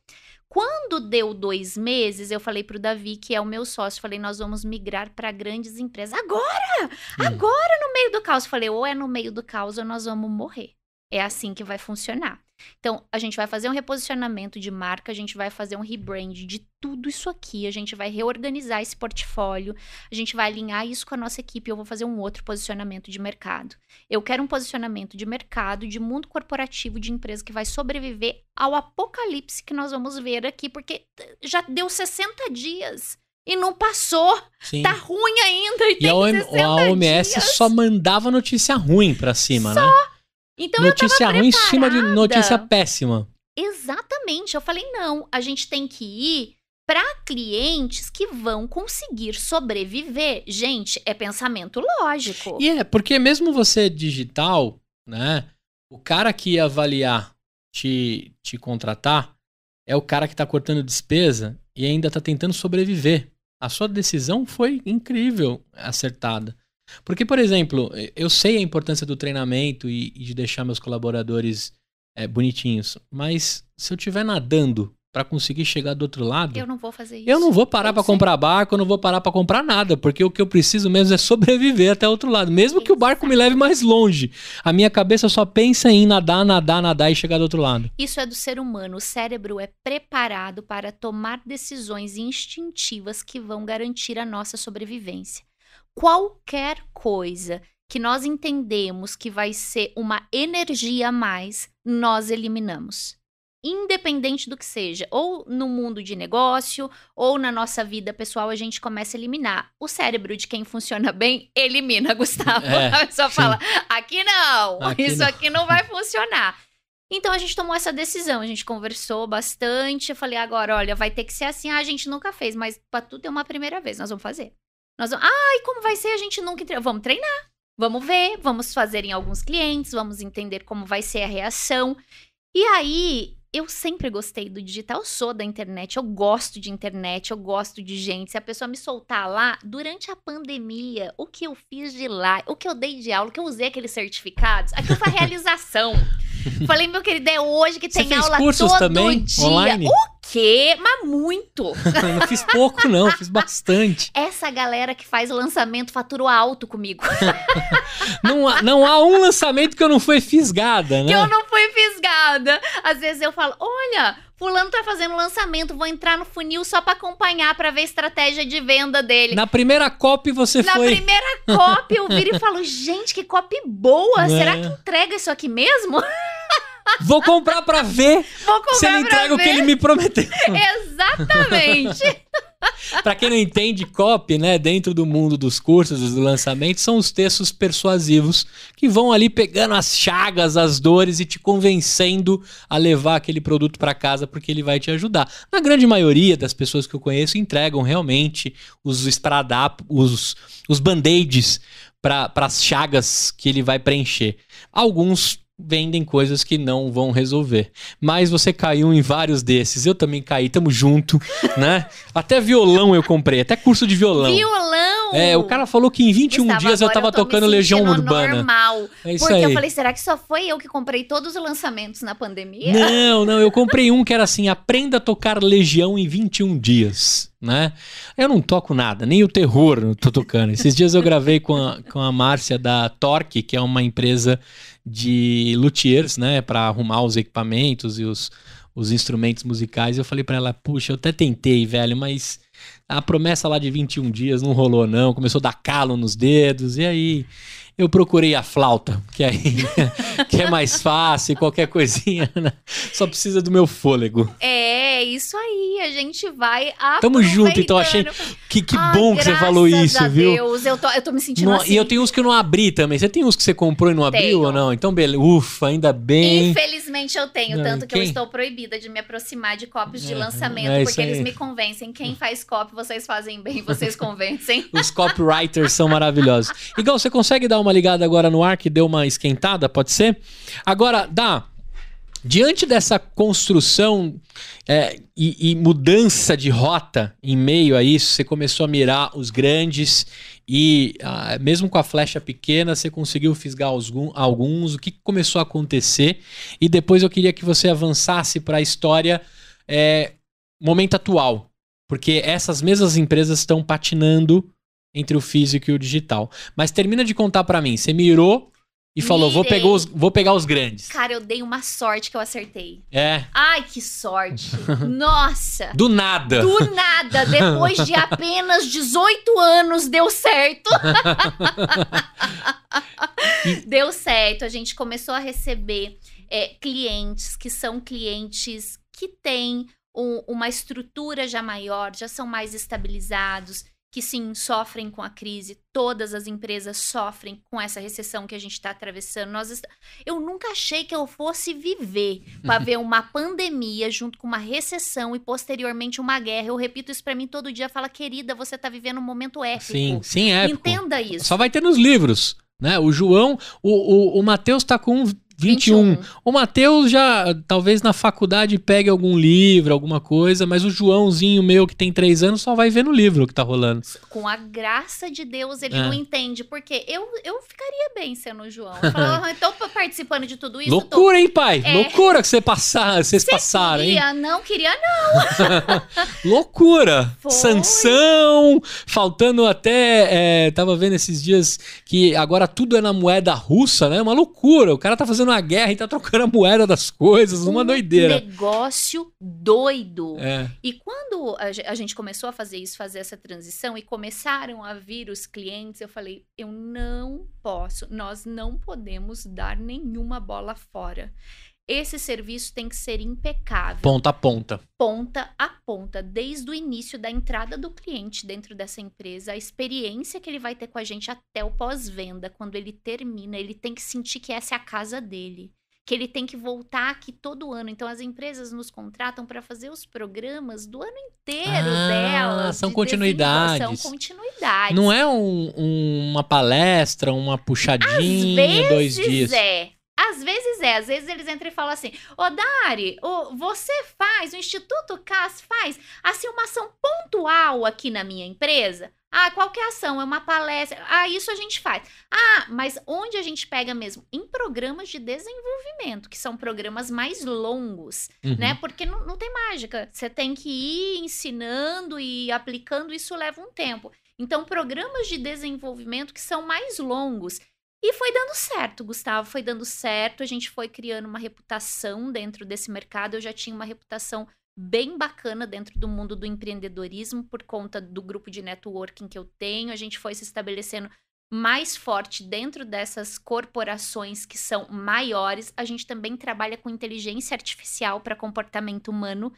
Quando deu dois meses, eu falei para o Davi, que é o meu sócio, falei, nós vamos migrar para grandes empresas. Agora! Hum. Agora, no meio do caos. Falei, ou é no meio do caos ou nós vamos morrer. É assim que vai funcionar. Então, a gente vai fazer um reposicionamento de marca, a gente vai fazer um rebrand de tudo isso aqui, a gente vai reorganizar esse portfólio, a gente vai alinhar isso com a nossa equipe, eu vou fazer um outro posicionamento de mercado. Eu quero um posicionamento de mercado, de mundo corporativo, de empresa que vai sobreviver ao apocalipse que nós vamos ver aqui, porque já deu 60 dias e não passou. Sim. Tá ruim ainda. E, e a, OM, a OMS dias. só mandava notícia ruim pra cima, só. né? Então notícia ruim em cima de notícia péssima. Exatamente. Eu falei, não, a gente tem que ir para clientes que vão conseguir sobreviver. Gente, é pensamento lógico. E é, porque mesmo você digital, né? O cara que ia avaliar te, te contratar é o cara que tá cortando despesa e ainda tá tentando sobreviver. A sua decisão foi incrível, acertada. Porque, por exemplo, eu sei a importância do treinamento e, e de deixar meus colaboradores é, bonitinhos, mas se eu estiver nadando para conseguir chegar do outro lado. Eu não vou fazer isso. Eu não vou parar para comprar barco, eu não vou parar para comprar nada, porque o que eu preciso mesmo é sobreviver até o outro lado, mesmo que o barco me leve mais longe. A minha cabeça só pensa em nadar, nadar, nadar e chegar do outro lado. Isso é do ser humano. O cérebro é preparado para tomar decisões instintivas que vão garantir a nossa sobrevivência. Qualquer coisa que nós entendemos que vai ser uma energia a mais, nós eliminamos independente do que seja, ou no mundo de negócio, ou na nossa vida pessoal, a gente começa a eliminar. O cérebro de quem funciona <laughs> bem, elimina, Gustavo. É, <laughs> a pessoa sim. fala: aqui não, aqui <laughs> isso não. aqui não vai funcionar. Então a gente tomou essa decisão, a gente conversou bastante. Eu falei: agora, olha, vai ter que ser assim. Ah, a gente nunca fez, mas para tudo tem uma primeira vez, nós vamos fazer. Nós vamos, ah, e como vai ser? A gente nunca. Vamos treinar. Vamos ver, vamos fazer em alguns clientes, vamos entender como vai ser a reação. E aí, eu sempre gostei do digital, eu sou da internet, eu gosto de internet, eu gosto de gente. Se a pessoa me soltar lá, durante a pandemia, o que eu fiz de lá, o que eu dei de aula, o que eu usei aqueles certificados, aquilo foi realização. <laughs> Falei, meu querido, é hoje que Você tem aula todo também, dia. Online? O quê? Mas muito. <laughs> não fiz pouco, não, fiz bastante. Essa galera que faz lançamento faturou alto comigo. <laughs> não, há, não há um lançamento que eu não fui fisgada, né? Que eu não fui fisgada. Às vezes eu falo, olha, Fulano tá fazendo lançamento, vou entrar no funil só para acompanhar para ver a estratégia de venda dele. Na primeira copy você Na foi. Na primeira copy eu viro e falo, gente, que copy boa. <laughs> É. Será que entrega isso aqui mesmo? Vou comprar pra ver comprar se ele entrega o que ele me prometeu. Exatamente. <laughs> para quem não entende copy, né, dentro do mundo dos cursos, dos lançamentos, são os textos persuasivos que vão ali pegando as chagas, as dores e te convencendo a levar aquele produto para casa porque ele vai te ajudar. Na grande maioria das pessoas que eu conheço entregam realmente os espradap, os, os band-aids para as chagas que ele vai preencher. Alguns vendem coisas que não vão resolver. Mas você caiu em vários desses. Eu também caí, tamo junto, <laughs> né? Até violão eu comprei, até curso de violão. Violão! É, o cara falou que em 21 Gustavo, dias eu tava eu tocando Legião Urbana. normal. É isso porque aí. eu falei, será que só foi eu que comprei todos os lançamentos na pandemia? Não, não, eu comprei um que era assim, aprenda a tocar Legião em 21 dias. Né? Eu não toco nada, nem o terror eu tô tocando. Esses dias eu gravei com a, com a Márcia da Torque, que é uma empresa de luthiers, né, para arrumar os equipamentos e os, os instrumentos musicais. Eu falei para ela, puxa, eu até tentei, velho, mas a promessa lá de 21 dias não rolou não, começou a dar calo nos dedos, e aí eu procurei a flauta, que aí <laughs> que é mais fácil, qualquer coisinha, né? Só precisa do meu fôlego. É, isso aí, a gente vai Tamo junto, então achei que, que ah, bom que você falou isso, a viu? Deus, eu tô, eu tô me sentindo não, assim. E eu tenho uns que eu não abri também. Você tem uns que você comprou e não abriu tenho. ou não? Então, beleza. Ufa, ainda bem. Infelizmente eu tenho, tanto que eu estou proibida de me aproximar de copos de é, lançamento, é porque eles me convencem. Quem faz copy, vocês fazem bem, vocês <laughs> convencem. Os copywriters são maravilhosos. Igual, você consegue dar uma ligada agora no ar que deu uma esquentada, pode ser? Agora, dá. Diante dessa construção é, e, e, mudança de rota em meio a isso, você começou a mirar os grandes e, ah, mesmo com a flecha pequena, você conseguiu fisgar alguns. O que começou a acontecer? E depois eu queria que você avançasse para a história é, momento atual, porque essas mesmas empresas estão patinando entre o físico e o digital. Mas termina de contar para mim, você mirou E falou, vou pegar, os, vou pegar os grandes. Cara, eu dei uma sorte que eu acertei. É, Ai, que sorte. <laughs> Nossa. do nada. Do nada, depois de apenas 18 anos, deu certo. <laughs> deu certo. A gente começou a receber é, clientes que são clientes que têm um- uma estrutura já maior, já são mais estabilizados, que sim, sofrem com a crise. Todas as empresas sofrem com essa recessão que a gente está atravessando. Nós est- Eu nunca achei que eu fosse viver para <laughs> ver uma pandemia junto com uma recessão e posteriormente uma guerra. Eu repito isso para mim todo dia. Fala, querida, você tá vivendo um momento épico. Sim, sim, épico. Entenda isso. Só vai ter nos livros, né? O João, o, o, o Matheus tá com 21. O Matheus já, talvez na faculdade, pegue algum livro, alguma coisa, mas o Joãozinho meu, que tem 3 anos, só vai ver no livro o que tá rolando. Com a graça de Deus, ele É. não entende. Porque eu, eu ficaria bem sendo o João. Eu falava, <laughs> "Ah, então participando de tudo isso. tô Loucura, hein, pai? É. Loucura que você passar, vocês passaram, hein? Queria, não queria, não. <laughs> Loucura! Foi. Sanção, faltando até. é, tava vendo esses dias que agora tudo é na moeda russa, né? Uma loucura. O cara tá fazendo uma guerra e tá trocando a moeda das coisas, uma Um doideira. negócio doido. É. E quando a gente começou a fazer isso, fazer essa transição e começaram a vir os clientes, eu falei: eu não posso, nós não podemos dar nenhuma bola fora. Esse serviço tem que ser impecável, Ponta a ponta. ponta a ponta, desde o início da entrada do cliente dentro dessa empresa, a experiência que ele vai ter com a gente até o pós-venda. Quando ele termina, ele tem que sentir que essa é a casa dele. Que ele tem que voltar aqui todo ano. Então, as empresas nos contratam para fazer os programas do ano inteiro Ah, delas. são de continuidades. São continuidades. Não é um- um- uma palestra, uma puxadinha, dois dias. é. Às vezes é. Às vezes eles entram e falam assim: Ô Dari, ô, você faz, o Instituto CAS faz assim uma ação pontual aqui na minha empresa? Ah, qual que é a ação? É uma palestra. Ah, isso a gente faz. Ah, mas onde a gente pega mesmo? Em programas de desenvolvimento, que são programas mais longos, Uhum. né? Porque não, não tem mágica. Você tem que ir ensinando e aplicando, isso leva um tempo. Então, programas de desenvolvimento que são mais longos. E foi dando certo, Gustavo, foi dando certo. A gente foi criando uma reputação dentro desse mercado. Eu já tinha uma reputação bem bacana dentro do mundo do empreendedorismo por conta do grupo de networking que eu tenho. A gente foi se estabelecendo mais forte dentro dessas corporações que são maiores. A gente também trabalha com inteligência artificial para comportamento humano.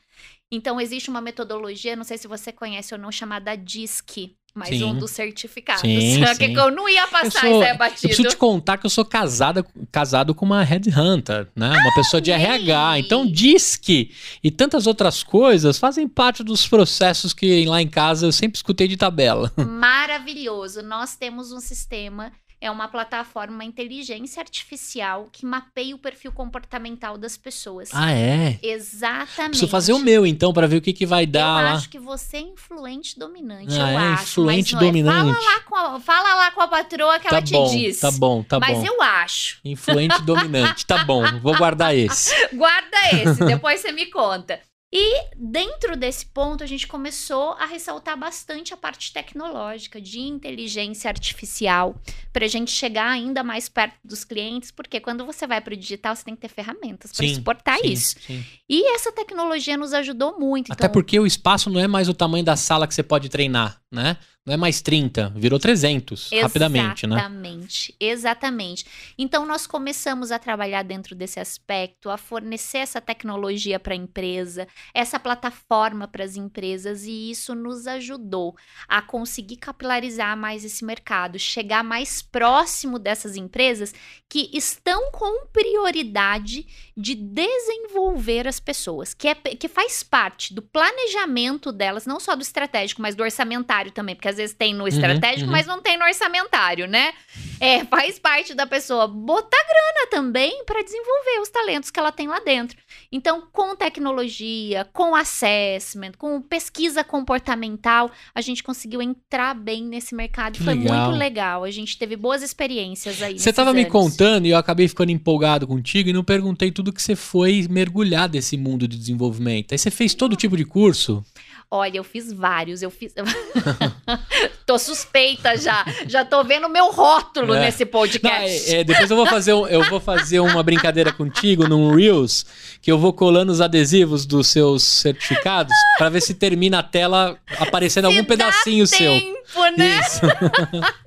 Então, existe uma metodologia, não sei se você conhece ou não, chamada DISC, mais Sim. um dos certificados. Sim, Só <laughs> que sim. eu não ia Eu, passar, sou- isso eu batido. preciso te contar que eu sou casada, casado com uma headhunter, né? Uma pessoa de Amei! RH. Então diz que e tantas outras coisas fazem parte dos processos que lá em casa eu sempre escutei de tabela. <laughs> Maravilhoso. Nós temos um sistema, é uma plataforma, uma inteligência artificial que mapeia o perfil comportamental das pessoas. Ah, é? Exatamente. Preciso fazer o meu então para ver o que, que vai Eu dar lá. acho que você é influente dominante, Ah, eu é? acho. Influente mas não é. dominante. Fala lá, com a, fala lá com a patroa que Tá ela te bom, diz. tá bom, tá mas bom. eu acho. Influente dominante. Tá bom, vou guardar <laughs> esse. Guarda esse, depois você me conta. E dentro desse ponto, a gente começou a ressaltar bastante a parte tecnológica, de inteligência artificial, para a gente chegar ainda mais perto dos clientes, porque quando você vai para o digital, você tem que ter ferramentas para Sim, suportar sim, isso. sim. E essa tecnologia nos ajudou muito. Até então, porque o espaço não é mais o tamanho da sala que você pode treinar, né? Não é mais 30, virou 300, rapidamente, né? Exatamente, exatamente. Então nós começamos a trabalhar dentro desse aspecto, a fornecer essa tecnologia para a empresa, essa plataforma para as empresas e isso nos ajudou a conseguir capilarizar mais esse mercado, chegar mais próximo dessas empresas que estão com prioridade de desenvolver as pessoas, que, é, que faz parte do planejamento delas, não só do estratégico, mas do orçamentário também, porque às vezes tem no estratégico, uhum. mas não tem no orçamentário, né? É, faz parte da pessoa botar grana também para desenvolver os talentos que ela tem lá dentro. Então, com tecnologia, com assessment, com pesquisa comportamental, a gente conseguiu entrar bem nesse mercado e foi legal. muito legal. A gente teve boas experiências aí. Você nesses tava me contando e eu acabei ficando empolgado contigo e não perguntei tudo que você foi mergulhar desse mundo de desenvolvimento. Aí você fez todo tipo de curso? Olha, eu fiz vários, eu fiz. <laughs> tô suspeita já. Já tô vendo meu rótulo É. nesse Não, podcast. é, é, depois eu vou fazer um- eu vou fazer uma brincadeira contigo num Reels que eu vou colando os adesivos dos seus certificados pra ver se termina a tela aparecendo algum Se dá pedacinho seu. Tempo, né? Isso. <laughs>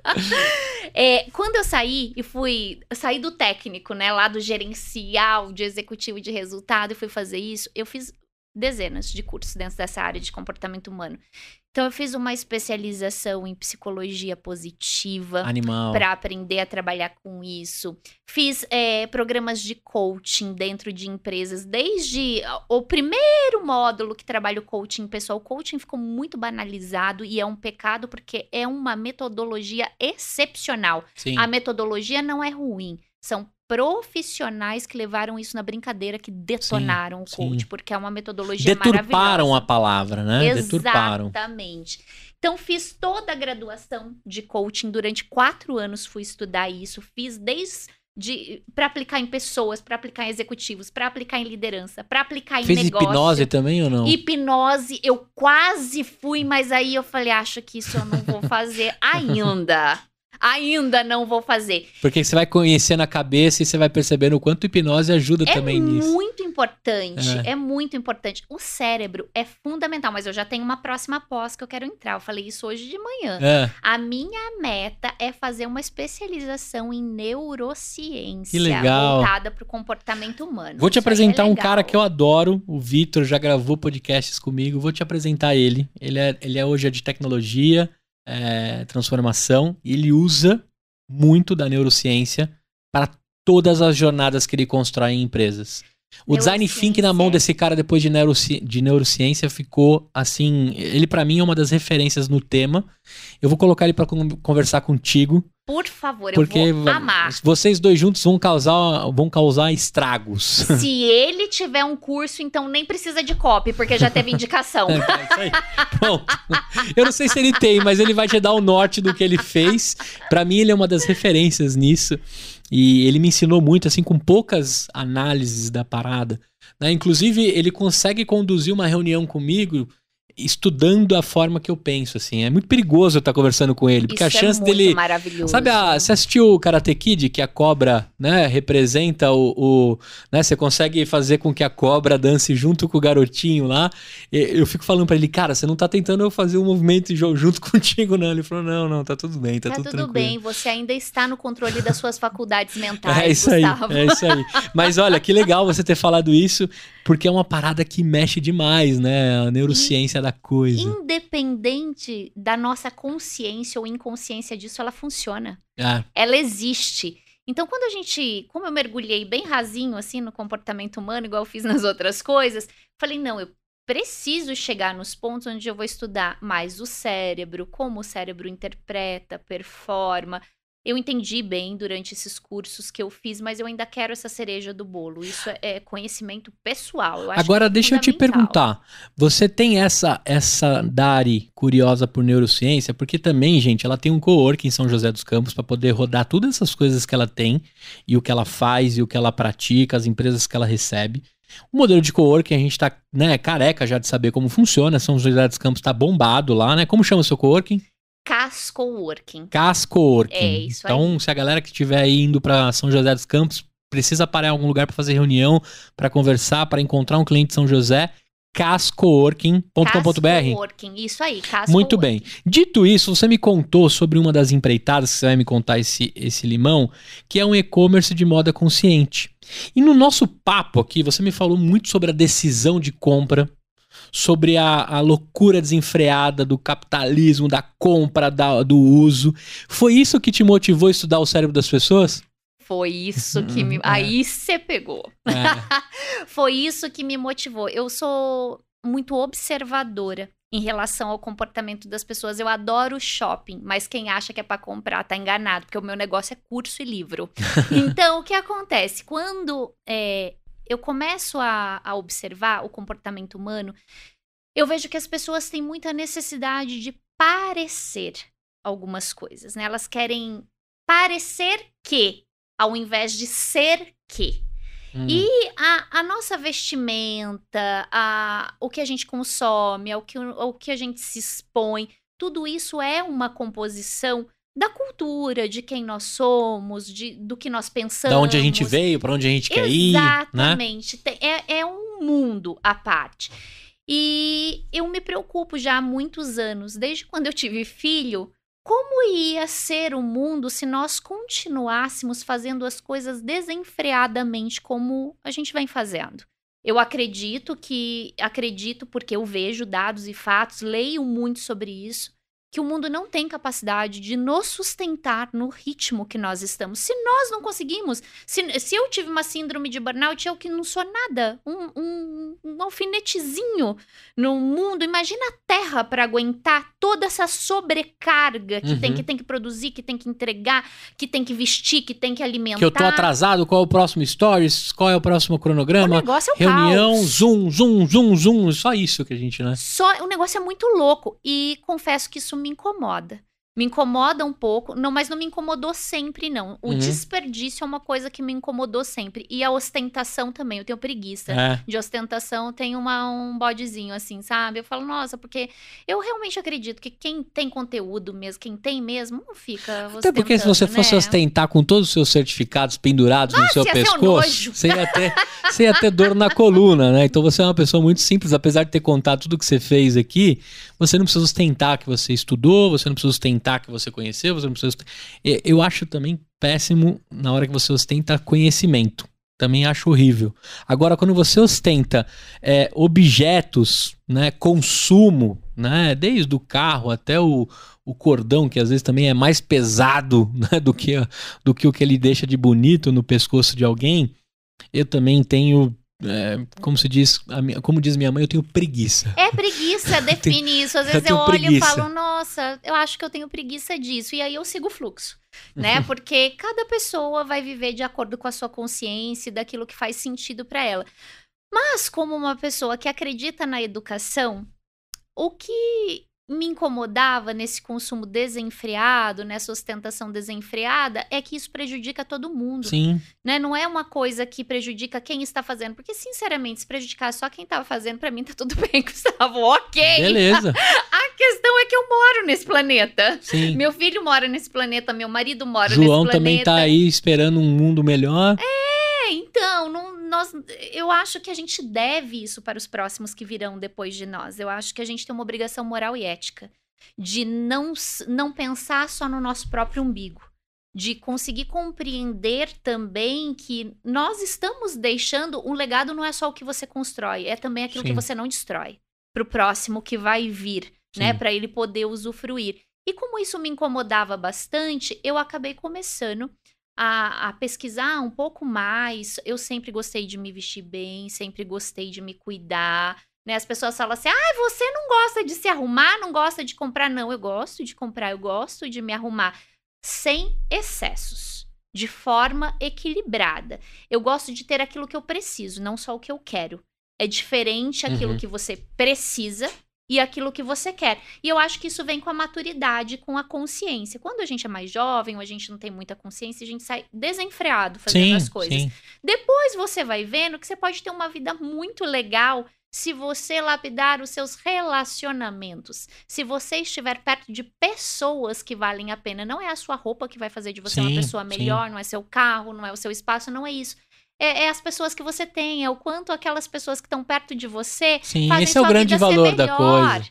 É, quando eu saí e fui. Eu saí do técnico, né? Lá do gerencial, de executivo de resultado, e fui fazer isso, eu fiz dezenas de cursos dentro dessa área de comportamento humano. Então, eu fiz uma especialização em psicologia positiva. Para aprender a trabalhar com isso. Fiz é, programas de coaching dentro de empresas, desde o primeiro módulo que trabalha o coaching pessoal. O coaching ficou muito banalizado e é um pecado porque é uma metodologia excepcional. Sim. A metodologia não é ruim, são profissionais que levaram isso na brincadeira, que detonaram o sim. coach, porque é uma metodologia Deturparam a palavra, né? Deturparam. Exatamente. Então, fiz toda a graduação de coaching durante quatro anos, fui estudar isso, fiz desde para aplicar em pessoas, para aplicar em executivos, para aplicar em liderança, para aplicar em Fez negócio. hipnose também ou não? Hipnose, eu quase fui, mas aí eu falei, acho que isso eu não vou fazer <laughs> ainda. Ainda não vou fazer. Porque você vai conhecendo a cabeça e você vai percebendo o quanto hipnose ajuda É também nisso. muito importante, É. é. muito importante. O cérebro é fundamental, mas eu já tenho uma próxima pós que eu quero entrar. Eu falei isso hoje de manhã. É, A minha meta é fazer uma especialização em neurociência Que legal. voltada para o comportamento humano. Vou te Isso é apresentar um cara que eu adoro, o Vitor, já gravou podcasts comigo. Vou te apresentar ele. Ele é, ele é hoje é de tecnologia, é, transformação, e ele usa muito da neurociência para todas as jornadas que ele constrói em empresas. O design thinking na mão desse cara depois de, neuroci de neurociência ficou assim. Ele pra mim é uma das referências no tema. Eu vou colocar ele pra con- conversar contigo, Por favor, porque eu vou amar. vocês dois juntos vão causar, vão causar estragos. <laughs> Se ele tiver um curso, então nem precisa de copy, porque já teve indicação. É isso aí. Pronto. Eu não sei se ele tem, mas ele vai te dar o norte do que ele fez. Pra mim, ele é uma das referências nisso. E ele me ensinou muito, assim, com poucas análises da parada. né? Inclusive, ele consegue conduzir uma reunião comigo estudando a forma que eu penso, assim. É muito perigoso eu estar conversando com ele, porque Isso a chance é muito dele... maravilhoso. Sabe, a, você assistiu o Karate Kid, que a cobra, né, representa o, o- né, você consegue fazer com que a cobra dance junto com o garotinho lá. Eu fico falando pra ele, cara, você não tá tentando eu fazer um movimento junto <laughs> contigo, não. Ele falou, não, não, tá tudo bem, tá, Tá tudo, tudo tranquilo. bem, você ainda está no controle das suas faculdades mentais, É isso aí, Gustavo. é isso aí. Mas olha, que legal você ter falado isso, porque é uma parada que mexe demais, né? A neurociência da coisa. Independente da nossa consciência ou inconsciência disso, ela funciona. Ah, Ela existe. Então, quando a gente, como eu mergulhei bem rasinho assim no comportamento humano, igual eu fiz nas outras coisas, falei, não, eu preciso chegar nos pontos onde eu vou estudar mais o cérebro, como o cérebro interpreta, performa. Eu entendi bem durante esses cursos que eu fiz, mas eu ainda quero essa cereja do bolo. Isso é- é conhecimento pessoal. Eu acho Agora, que é deixa eu te perguntar. Você tem essa essa Dari curiosa por neurociência? Porque também, gente, ela tem um co-work em São José dos Campos para poder rodar todas essas coisas que ela tem e o que ela faz e o que ela pratica, as empresas que ela recebe. O modelo de co-work, a gente tá, né, careca já de saber como funciona. São José dos Campos tá bombado lá, né? Como chama o seu co-working? Casco Working. Cas Coworking. É, isso aí. Então, se a galera que estiver indo para São José dos Campos precisa parar em algum lugar para fazer reunião, para conversar, para encontrar um cliente de São José, cascoworking.com.br. Casco Working. Isso aí, Casco Muito Working. bem. Dito isso, você me contou sobre uma das empreitadas, que você vai me contar esse, esse limão, que é um e-commerce de moda consciente. E no nosso papo aqui, você me falou muito sobre a decisão de compra, sobre a, a loucura desenfreada do capitalismo, da compra, da- do uso. Foi isso que te motivou a estudar o cérebro das pessoas? Foi isso que me. Hum, é. Aí você pegou. É. <laughs> Foi isso que me motivou. Eu sou muito observadora em relação ao comportamento das pessoas. Eu adoro shopping, mas quem acha que é para comprar tá enganado, porque o meu negócio é curso e livro. <laughs> então, o que acontece? Quando é, eu começo a, a observar o comportamento humano, eu vejo que as pessoas têm muita necessidade de parecer algumas coisas, né? Elas querem parecer que, ao invés de ser que. Hum. E a, a, nossa vestimenta, a, o que a gente consome, o que, o que a gente se expõe, tudo isso é uma composição da cultura, de quem nós somos, de, do que nós pensamos. Da onde a gente veio, para onde a gente quer ir. Né? Exatamente. Né? É, é um mundo à parte. E eu me preocupo já há muitos anos, desde quando eu tive filho, como ia ser o mundo se nós continuássemos fazendo as coisas desenfreadamente como a gente vem fazendo? Eu acredito que acredito porque eu vejo dados e fatos, leio muito sobre isso que o mundo não tem capacidade de nos sustentar no ritmo que nós estamos. Se nós não conseguimos, se, se eu tive uma síndrome de burnout, eu que não sou nada, um, um, um alfinetezinho no mundo, imagina a Terra para aguentar toda essa sobrecarga que uhum. tem que tem que produzir, que tem que entregar, que tem que vestir, que tem que alimentar. Que eu tô atrasado, qual é o próximo stories, qual é o próximo cronograma? O negócio é o Reunião, caos. zoom, zoom, zoom, zoom, só isso que a gente, né? Só, o negócio é muito louco e confesso que isso me incomoda. Me incomoda um pouco, não, mas não me incomodou sempre, não. O uhum. desperdício é uma coisa que me incomodou sempre. E a ostentação também, eu tenho preguiça é. de ostentação, tem uma, um bodezinho assim, sabe? Eu falo, nossa, porque eu realmente acredito que quem tem conteúdo mesmo, quem tem mesmo, não fica Até porque se você né? fosse ostentar com todos os seus certificados pendurados nossa, no seu pescoço, você ia, ter, você ia ter dor na coluna, né? Então você é uma pessoa muito simples, apesar de ter contado tudo que você fez aqui, você não precisa ostentar que você estudou, você não precisa ostentar que você conheceu, você não precisa. Eu acho também péssimo na hora que você ostenta conhecimento. Também acho horrível. Agora, quando você ostenta é, objetos, né, consumo, né, desde o carro até o, o cordão, que às vezes também é mais pesado <laughs> né, do, que, do que o que ele deixa de bonito no pescoço de alguém, eu também tenho é, como se diz, minha, como diz minha mãe, eu tenho preguiça. É preguiça, <laughs> <laughs> define isso. Às vezes eu, eu olho preguiça. e falo, nossa, eu acho que eu tenho preguiça disso. E aí eu sigo o fluxo, né? Porque cada pessoa vai viver de acordo com a sua consciência e daquilo que faz sentido para ela. Mas, como uma pessoa que acredita na educação, o que me incomodava nesse consumo desenfreado, nessa ostentação desenfreada, é que isso prejudica todo mundo. Sim. Né? Não é uma coisa que prejudica quem está fazendo. Porque, sinceramente, se prejudicar só quem estava fazendo, para mim tá tudo <laughs> bem, Gustavo. Ok. Beleza. <laughs> A questão é que eu moro nesse planeta. Sim. Meu filho mora nesse planeta, meu marido mora João nesse planeta. João também tá aí esperando um mundo melhor. É, então, não, nós, eu acho que a gente deve isso para os próximos que virão depois de nós. Eu acho que a gente tem uma obrigação moral e ética de não, não pensar só no nosso próprio umbigo, de conseguir compreender também que nós estamos deixando um legado não é só o que você constrói, é também aquilo Sim. que você não destrói para o próximo que vai vir, né, Sim. né, para ele poder usufruir. E como isso me incomodava bastante, eu acabei começando a, a, pesquisar um pouco mais. Eu sempre gostei de me vestir bem, sempre gostei de me cuidar. Né? As pessoas falam assim: ah, você não gosta de se arrumar, não gosta de comprar. Não, eu gosto de comprar, eu gosto de me arrumar sem excessos, de forma equilibrada. Eu gosto de ter aquilo que eu preciso, não só o que eu quero. É diferente aquilo uhum. que você precisa e aquilo que você quer. E eu acho que isso vem com a maturidade, com a consciência. Quando a gente é mais jovem, ou a gente não tem muita consciência, a gente sai desenfreado fazendo sim, as coisas. Sim. Depois você vai vendo que você pode ter uma vida muito legal se você lapidar os seus relacionamentos. Se você estiver perto de pessoas que valem a pena, não é a sua roupa que vai fazer de você sim, uma pessoa melhor, sim. não é seu carro, não é o seu espaço, não é isso é, é, as pessoas que você tem, é o quanto aquelas pessoas que estão perto de você. Sim, esse é o grande valor da coisa.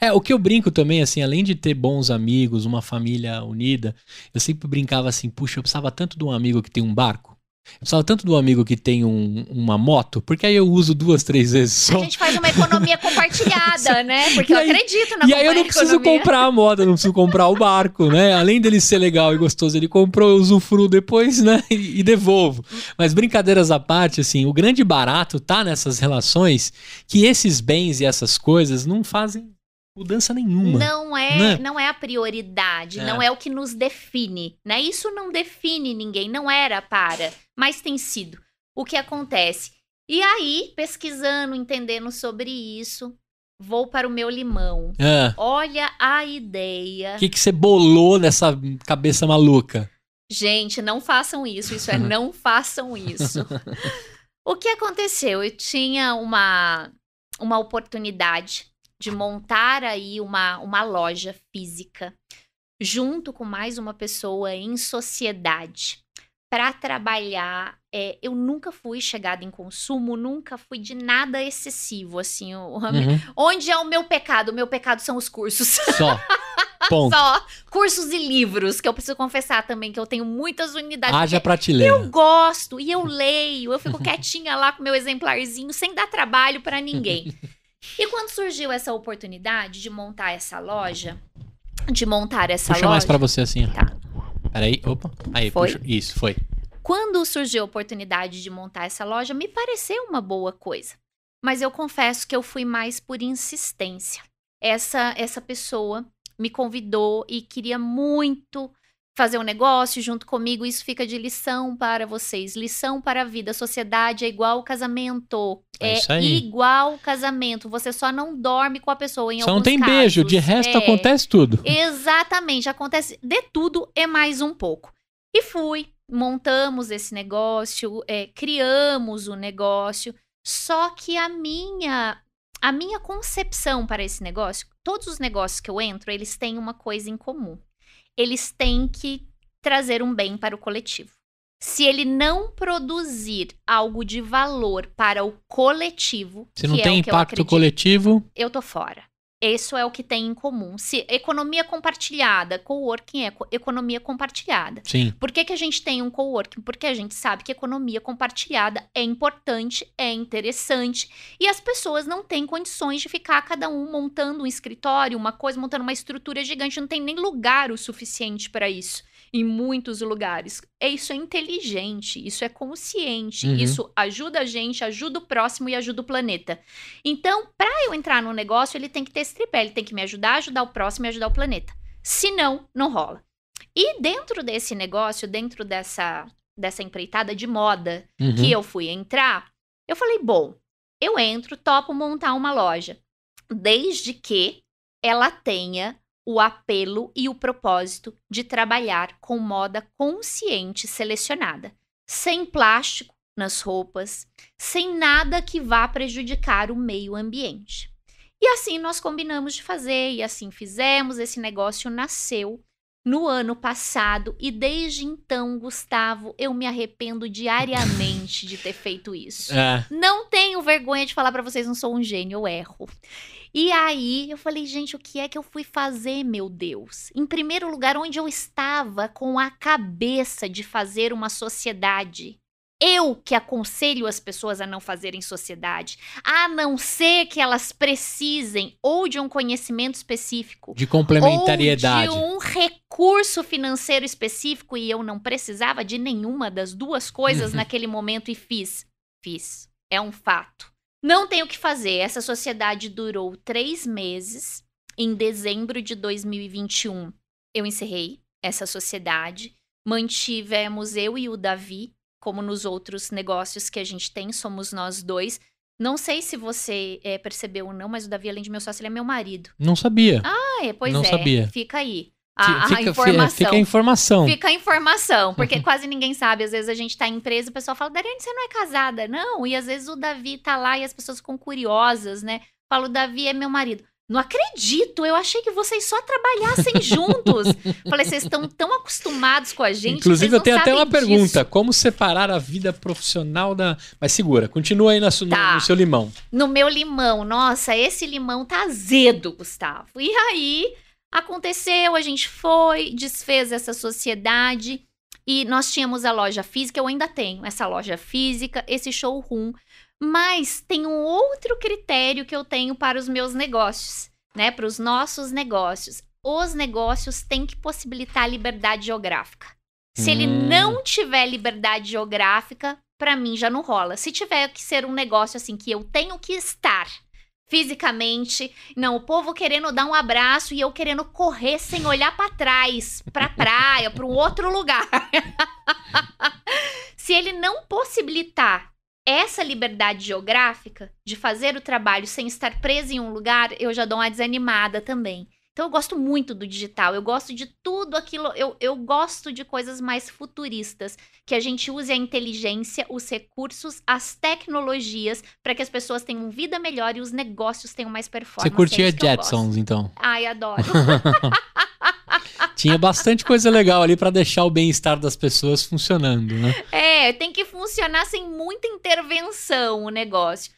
É, o que eu brinco também, assim, além de ter bons amigos, uma família unida, eu sempre brincava assim, puxa, eu precisava tanto de um amigo que tem um barco. Eu precisava tanto do amigo que tem um, uma moto, porque aí eu uso duas, três vezes só. A gente faz uma economia <laughs> compartilhada, né? Porque eu acredito na E aí eu não preciso comprar a moto, eu não preciso comprar o barco, né? Além dele ser legal e gostoso, ele comprou, eu usufruo depois, né? E, e devolvo. Mas brincadeiras à parte, assim, o grande barato tá nessas relações que esses bens e essas coisas não fazem mudança nenhuma. Não é, né? não é a prioridade, é. não é o que nos define, né? Isso não define ninguém, não era para, mas tem sido. O que acontece? E aí, pesquisando, entendendo sobre isso, vou para o meu limão. É. Olha a ideia. O que, que você bolou nessa cabeça maluca? Gente, não façam isso. Isso é <laughs> não façam isso. <laughs> O que aconteceu? Eu tinha uma, uma oportunidade de montar aí uma, uma loja física junto com mais uma pessoa em sociedade para trabalhar. É, eu nunca fui chegada em consumo, nunca fui de nada excessivo, assim. O, Uhum. Onde é o meu pecado? O meu pecado são os cursos. <laughs> Só. Ponto. Só cursos e livros, que eu preciso confessar também que eu tenho muitas unidades. Haja prateleira. eu gosto e eu leio, eu fico quietinha lá com meu exemplarzinho, sem dar trabalho para ninguém. <laughs> E quando surgiu essa oportunidade de montar essa loja, de montar essa Puxa loja. mais pra você assim, ó. Tá. Peraí, opa. Aí, Foi? puxa. Isso, foi. Quando surgiu a oportunidade de montar essa loja, me pareceu uma boa coisa. Mas eu confesso que eu fui mais por insistência. Essa essa pessoa me convidou e queria muito fazer um negócio junto comigo. Isso fica de lição para vocês, lição para a vida. Sociedade é igual casamento. É É, igual casamento. Você só não dorme com a pessoa em Só não alguns tem beijo, de casos. resto É. acontece tudo. Exatamente, acontece de tudo e mais um pouco. E fui, montamos esse negócio, é, criamos o negócio, só que a minha a minha concepção para esse negócio, todos os negócios que eu entro, eles têm uma coisa em comum. Eles têm que trazer um bem para o coletivo. Se ele não produzir algo de valor para o coletivo, Se não é tem eu impacto acredito, coletivo, eu tô fora. Isso é o que tem em comum. Se economia compartilhada, coworking é co- economia compartilhada. sim. Por que, que a gente tem um coworking? Porque a gente sabe que economia compartilhada é importante, é interessante e as pessoas não têm condições de ficar cada um montando um escritório, uma coisa, montando uma estrutura gigante, não tem nem lugar o suficiente para isso. Em muitos lugares. É isso é inteligente, isso é consciente, Uhum. isso ajuda a gente, ajuda o próximo e ajuda o planeta. Então, para eu entrar no negócio, ele tem que ter esse tripé, ele tem que me ajudar, ajudar o próximo e ajudar o planeta. Senão, não rola. E dentro desse negócio, dentro dessa, dessa empreitada de moda Uhum. que eu fui entrar, eu falei, bom, eu entro, topo montar uma loja, desde que ela tenha o apelo e o propósito de trabalhar com moda consciente selecionada, sem plástico nas roupas, sem nada que vá prejudicar o meio ambiente. E assim nós combinamos de fazer, e assim fizemos. Esse negócio nasceu no ano passado, e desde então, Gustavo, eu me arrependo diariamente de ter feito isso. É, Não tenho vergonha de falar pra vocês, não sou um gênio, eu erro. E aí eu falei, gente, o que é que eu fui fazer, meu Deus? Em primeiro lugar, onde eu estava com a cabeça de fazer uma sociedade. Eu que aconselho as pessoas a não fazerem sociedade, a não ser que elas precisem ou de um conhecimento específico de complementariedade. ou de um recurso financeiro específico e eu não precisava de nenhuma das duas coisas Uhum. naquele momento e fiz. Fiz. É um fato. Não tenho o que fazer. Essa sociedade durou três meses. Em dezembro de 2021, eu encerrei essa sociedade. Mantivemos eu e o Davi, como nos outros negócios que a gente tem, somos nós dois. Não sei se você eh, percebeu ou não, mas o Davi, além de meu sócio, ele é meu marido. Não sabia. Ah, é, pois Não é. sabia. Fica aí. A, fica, fi- informação. Fica a informação. Fica a informação, porque <laughs> quase ninguém sabe. Às vezes a gente tá em empresa e o pessoal fala, Dariane, você não é casada? Não, e às vezes o Davi tá lá e as pessoas ficam curiosas, né? Fala, o Davi é meu marido. Não acredito, eu achei que vocês só trabalhassem juntos. <laughs> Falei, vocês estão tão acostumados com a gente. Inclusive, eu tenho até uma pergunta: disso. como separar a vida profissional da. Mas segura, continua aí na su- no- Tá. no seu limão. no meu limão. Nossa, esse limão tá azedo, Gustavo. E aí aconteceu, a gente foi, desfez essa sociedade e nós tínhamos a loja física, eu ainda tenho essa loja física, esse showroom, mas tem um outro critério que eu tenho para os meus negócios, né, para os nossos negócios. Os negócios têm que possibilitar a liberdade geográfica. Se ele Hum. não tiver liberdade geográfica, para mim já não rola. Se tiver que ser um negócio assim que eu tenho que estar fisicamente, não, o povo querendo dar um abraço e eu querendo correr sem olhar para trás, pra <laughs> praia, para um outro lugar. <laughs> Se ele não possibilitar essa liberdade geográfica de fazer o trabalho sem estar preso em um lugar, eu já dou uma desanimada também. Então eu gosto muito do digital, eu gosto de tudo aquilo, eu, eu gosto de coisas mais futuristas, que a gente use a inteligência, os recursos, as tecnologias para que as pessoas tenham vida melhor e os negócios tenham mais performance. Você curtia é Jetsons, então? Ai, adoro. <laughs> Tinha bastante coisa legal ali pra deixar o bem-estar das pessoas funcionando, né? É, tem que funcionar sem muita intervenção o negócio.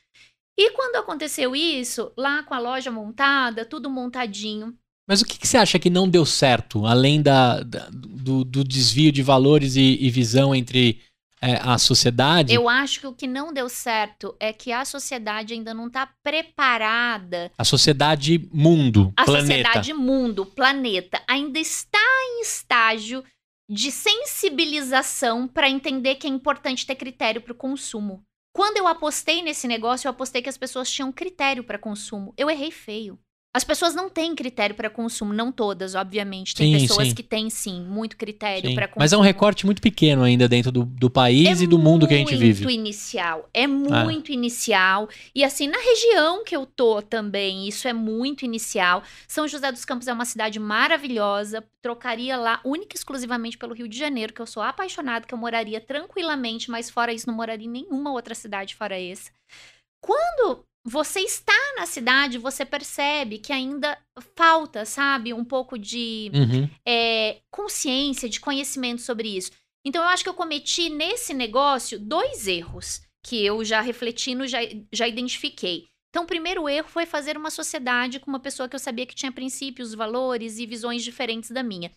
E quando aconteceu isso, lá com a loja montada, tudo montadinho, Mas o que, que você acha que não deu certo, além da, da- do, do desvio de valores e, e visão entre é, a sociedade? eu acho que o que não deu certo é que a sociedade ainda não está preparada. A sociedade mundo, A planeta. sociedade mundo, planeta, ainda está em estágio de sensibilização para entender que é importante ter critério para o consumo. Quando eu apostei nesse negócio, eu apostei que as pessoas tinham critério para consumo. Eu errei feio. As pessoas não têm critério para consumo, não todas, obviamente. Tem Sim, pessoas sim. que têm sim muito critério para consumo. Mas é um recorte muito pequeno ainda dentro do, do país É e do mundo que a gente vive. muito inicial. É muito inicial. E assim, na região que eu tô também, isso é muito inicial. São José dos Campos é uma cidade maravilhosa. Trocaria lá única e exclusivamente pelo Rio de Janeiro, que eu sou apaixonada, que eu moraria tranquilamente, mas fora isso, não moraria em nenhuma outra cidade fora essa. Quando você está na cidade, você percebe que ainda falta, sabe, um pouco de Uhum. é, consciência, de conhecimento sobre isso. Então, eu acho que eu cometi nesse negócio dois erros que eu já refletindo, já, já identifiquei. Então, o primeiro erro foi fazer uma sociedade com uma pessoa que eu sabia que tinha princípios, valores e visões diferentes da minha.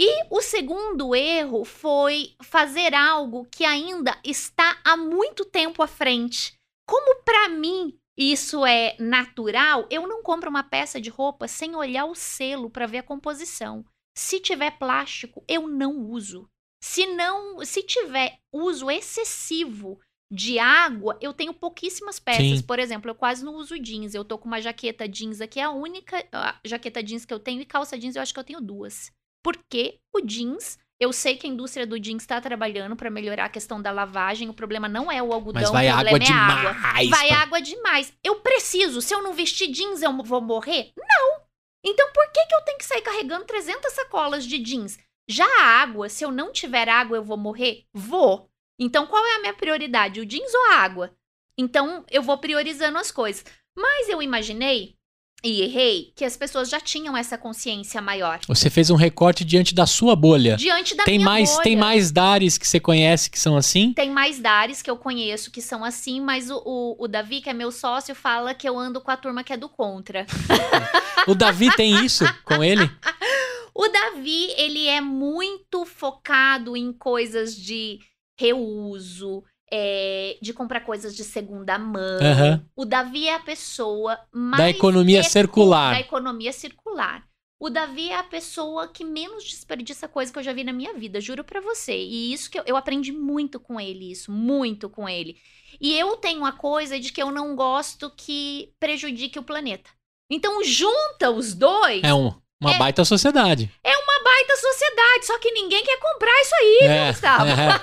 E o segundo erro foi fazer algo que ainda está há muito tempo à frente. Como para mim isso é natural, eu não compro uma peça de roupa sem olhar o selo para ver a composição. Se tiver plástico, eu não uso. Se não, se tiver uso excessivo de água, eu tenho pouquíssimas peças. Sim. Por exemplo, eu quase não uso jeans. Eu tô com uma jaqueta jeans aqui, é a única ah, jaqueta jeans que eu tenho e calça jeans eu acho que eu tenho duas. Porque o jeans, eu sei que a indústria do jeans está trabalhando para melhorar a questão da lavagem. O problema não é o algodão, Mas vai o água problema é a água. demais. Vai pra- água demais. Eu preciso. Se eu não vestir jeans, eu vou morrer? Não. Então por que, que eu tenho que sair carregando 300 sacolas de jeans? Já a água, se eu não tiver água, eu vou morrer? Vou. Então qual é a minha prioridade? O jeans ou a água? Então eu vou priorizando as coisas. Mas eu imaginei e errei que as pessoas já tinham essa consciência maior. Você fez um recorte diante da sua bolha. Diante da Tem minha mais, bolha. tem mais dares que você conhece que são assim? Tem mais dares que eu conheço que são assim, mas o, o, o Davi, que é meu sócio, fala que eu ando com a turma que é do contra. <laughs> O Davi tem isso com ele? <laughs> O Davi, ele é muito focado em coisas de reuso, é, de comprar coisas de segunda mão. Aham. O Davi é a pessoa mais. Da economia eco- circular. Da economia circular. O Davi é a pessoa que menos desperdiça coisa que eu já vi na minha vida, juro pra você. E isso que eu, eu aprendi muito com ele, isso, muito com ele. E eu tenho a coisa de que eu não gosto que prejudique o planeta. Então junta os dois, É um- uma É. baita sociedade. uma baita sociedade, só que ninguém quer comprar isso aí, É, Gustavo. é.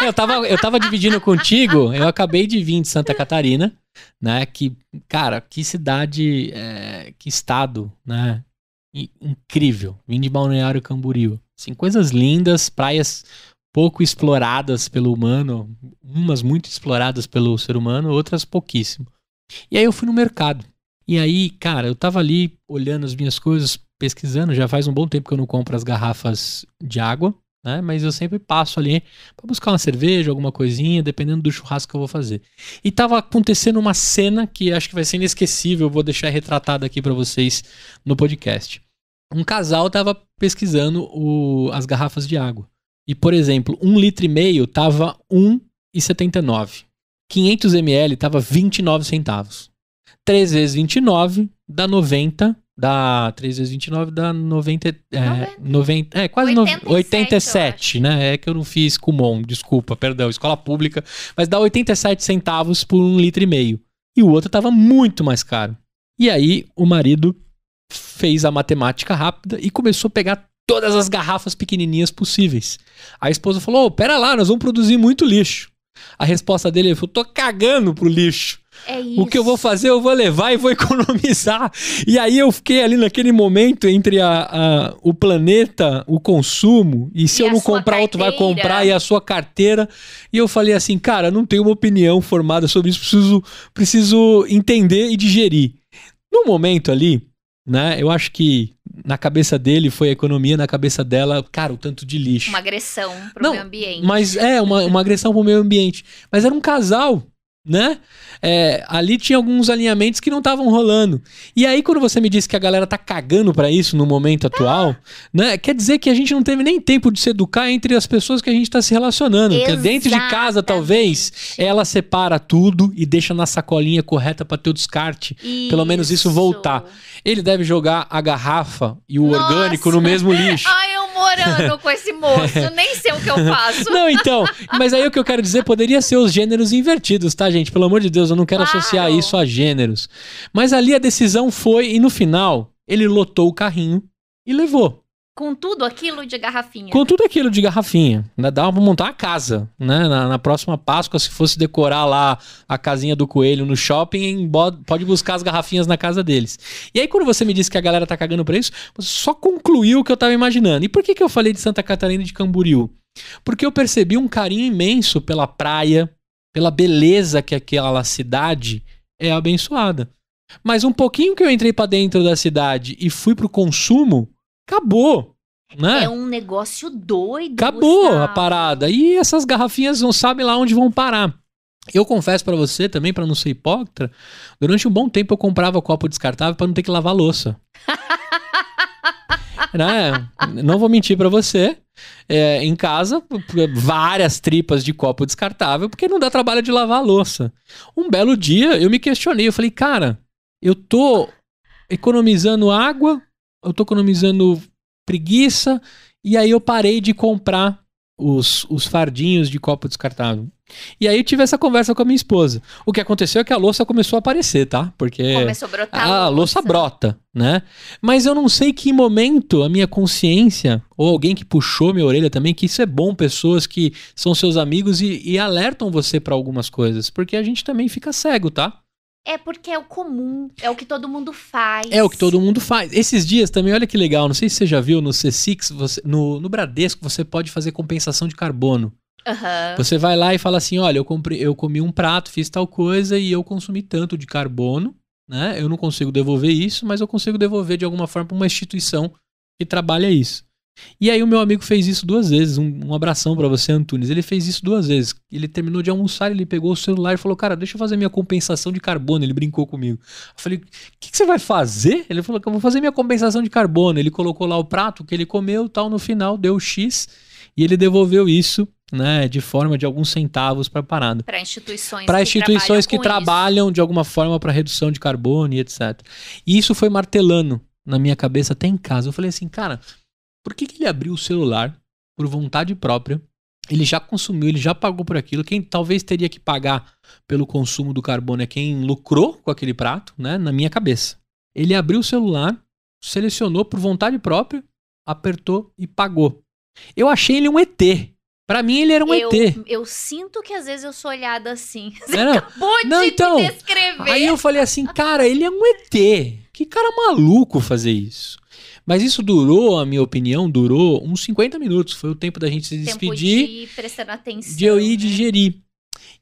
<laughs> Eu, tava, eu tava dividindo contigo, eu acabei de vir de Santa Catarina, né? Que, cara, que cidade, é, que estado, né? Incrível. Vim de Balneário Camboriú. Assim, coisas lindas, praias pouco exploradas pelo humano, umas muito exploradas pelo ser humano, outras pouquíssimo. E aí eu fui no mercado. E aí, cara, eu tava ali olhando as minhas coisas, pesquisando, já faz um bom tempo que eu não compro as garrafas de água, né? Mas eu sempre passo ali pra buscar uma cerveja, alguma coisinha, dependendo do churrasco que eu vou fazer. E tava acontecendo uma cena que acho que vai ser inesquecível, eu vou deixar retratada aqui pra vocês no podcast. Um casal tava pesquisando o- as garrafas de água. E, por exemplo, um litro e meio tava 1,79. 500 ml tava 29 centavos. 3 vezes 29 dá 90. Dá 3 vezes 29 dá 90. É, 90. 90 é quase 87, 87, 87 né? É que eu não fiz Kumon, desculpa, perdão, escola pública. Mas dá 87 centavos por um litro e meio. E o outro tava muito mais caro. E aí o marido fez a matemática rápida e começou a pegar todas as garrafas pequenininhas possíveis. A esposa falou: "Ô, pera lá, nós vamos produzir muito lixo". A resposta dele ele falou: "Tô cagando pro lixo". É isso. O que eu vou fazer, eu vou levar e vou <laughs> economizar. E aí eu fiquei, ali naquele momento entre a, a o planeta, o consumo, e se E eu não comprar, outro vai carteira. comprar, e a sua carteira. E eu falei assim, cara, não tenho uma opinião formada sobre isso, preciso, preciso entender e digerir. No momento ali, né, eu acho que na cabeça dele foi a economia, na cabeça dela, cara, o tanto de lixo. Uma agressão pro Não, meio ambiente. Mas é, uma, uma agressão pro meio ambiente. Mas era um casal, né? É, ali tinha alguns alinhamentos que não estavam rolando. E aí, quando você me disse que a galera tá cagando pra isso no momento atual, né? Quer dizer que a gente não teve nem tempo de se educar entre as pessoas que a gente tá se relacionando. Porque dentro de casa, talvez, ela separa tudo e deixa na sacolinha correta pra ter o descarte. pelo menos isso voltar. Ele deve jogar a garrafa e o Nossa. orgânico no mesmo lixo. <laughs> Ai, eu morando com esse moço, nem sei o que eu faço. Não, então, mas aí o que eu quero dizer poderia ser os gêneros invertidos, tá, gente? Pelo amor de Deus, eu não quero Claro. associar isso a gêneros. Mas ali a decisão foi, e no final, ele lotou o carrinho e levou. Com tudo aquilo de garrafinha. Com tudo aquilo de garrafinha. Né? Dava pra montar uma casa, né? Na, na próxima Páscoa, se fosse decorar lá a casinha do coelho no shopping, pode buscar as garrafinhas na casa deles. E aí, quando você me disse que a galera tá cagando pra isso, você só concluiu o que eu tava imaginando. E por que, que eu falei de Santa Catarina de Camboriú? Porque eu percebi um carinho imenso pela praia, pela beleza que aquela cidade é abençoada. Mas um pouquinho que eu entrei pra dentro da cidade e fui pro consumo, acabou. Né? É um negócio doido. Acabou Gustavo. a parada. E essas garrafinhas não sabem lá onde vão parar. Eu confesso pra você também, pra não ser hipócrita, durante um bom tempo eu comprava copo descartável pra não ter que lavar louça. <laughs> né? Não vou mentir pra você. É, em casa, várias tripas de copo descartável, porque não dá trabalho de lavar a louça. Um belo dia eu me questionei, eu falei, cara, eu tô economizando água, eu tô economizando preguiça, e aí eu parei de comprar os, os fardinhos de copo descartável. E aí eu tive essa conversa com a minha esposa. O que aconteceu é que a louça começou a aparecer, tá? Porque Começou a brotar a louça brota, né? Mas eu não sei que momento a minha consciência, ou alguém que puxou minha orelha também, que isso é bom, pessoas que são seus amigos e, e alertam você pra algumas coisas. Porque a gente também fica cego, tá? É porque é o comum, é o que todo mundo faz. É o que todo mundo faz. Esses dias também, olha que legal, não sei se você já viu no C6, você- no, no Bradesco, você pode fazer compensação de carbono. Aham. Você vai lá e fala assim: olha, eu, comprei, eu comi um prato, fiz tal coisa e eu consumi tanto de carbono, né? Eu não consigo devolver isso, mas eu consigo devolver de alguma forma para uma instituição que trabalha isso. E aí o meu amigo fez isso duas vezes. Um, um abração para você, Antunes. Ele fez isso duas vezes. Ele terminou de almoçar, ele pegou o celular e falou: Cara, deixa eu fazer minha compensação de carbono. Ele brincou comigo. Eu falei: O que, que você vai fazer? Ele falou que eu vou fazer minha compensação de carbono. Ele colocou lá o prato que ele comeu, tal. No final deu X e ele devolveu isso, né, de forma de alguns centavos para parada Para instituições para que instituições que trabalham com trabalham de alguma forma para redução de carbono e etc. E isso foi martelando na minha cabeça até em casa. Eu falei assim, cara, por que, que ele abriu o celular por vontade própria? Ele já consumiu, ele já pagou por aquilo. Quem talvez teria que pagar pelo consumo do carbono é quem lucrou com aquele prato, né? Na minha cabeça. Ele abriu o celular, selecionou por vontade própria, apertou e pagou. Eu achei ele um ET. Pra mim ele era um eu, ET. eu sinto que às vezes eu sou olhada assim. <laughs> Você Não, acabou Não, de então, me descrever. Aí eu falei assim, cara, ele é um ET. Que cara maluco fazer isso. Mas isso durou, a minha opinião, durou uns 50 minutos. Foi o tempo da gente se Tempo despedir, de ir prestando atenção. de eu ir né? digerir.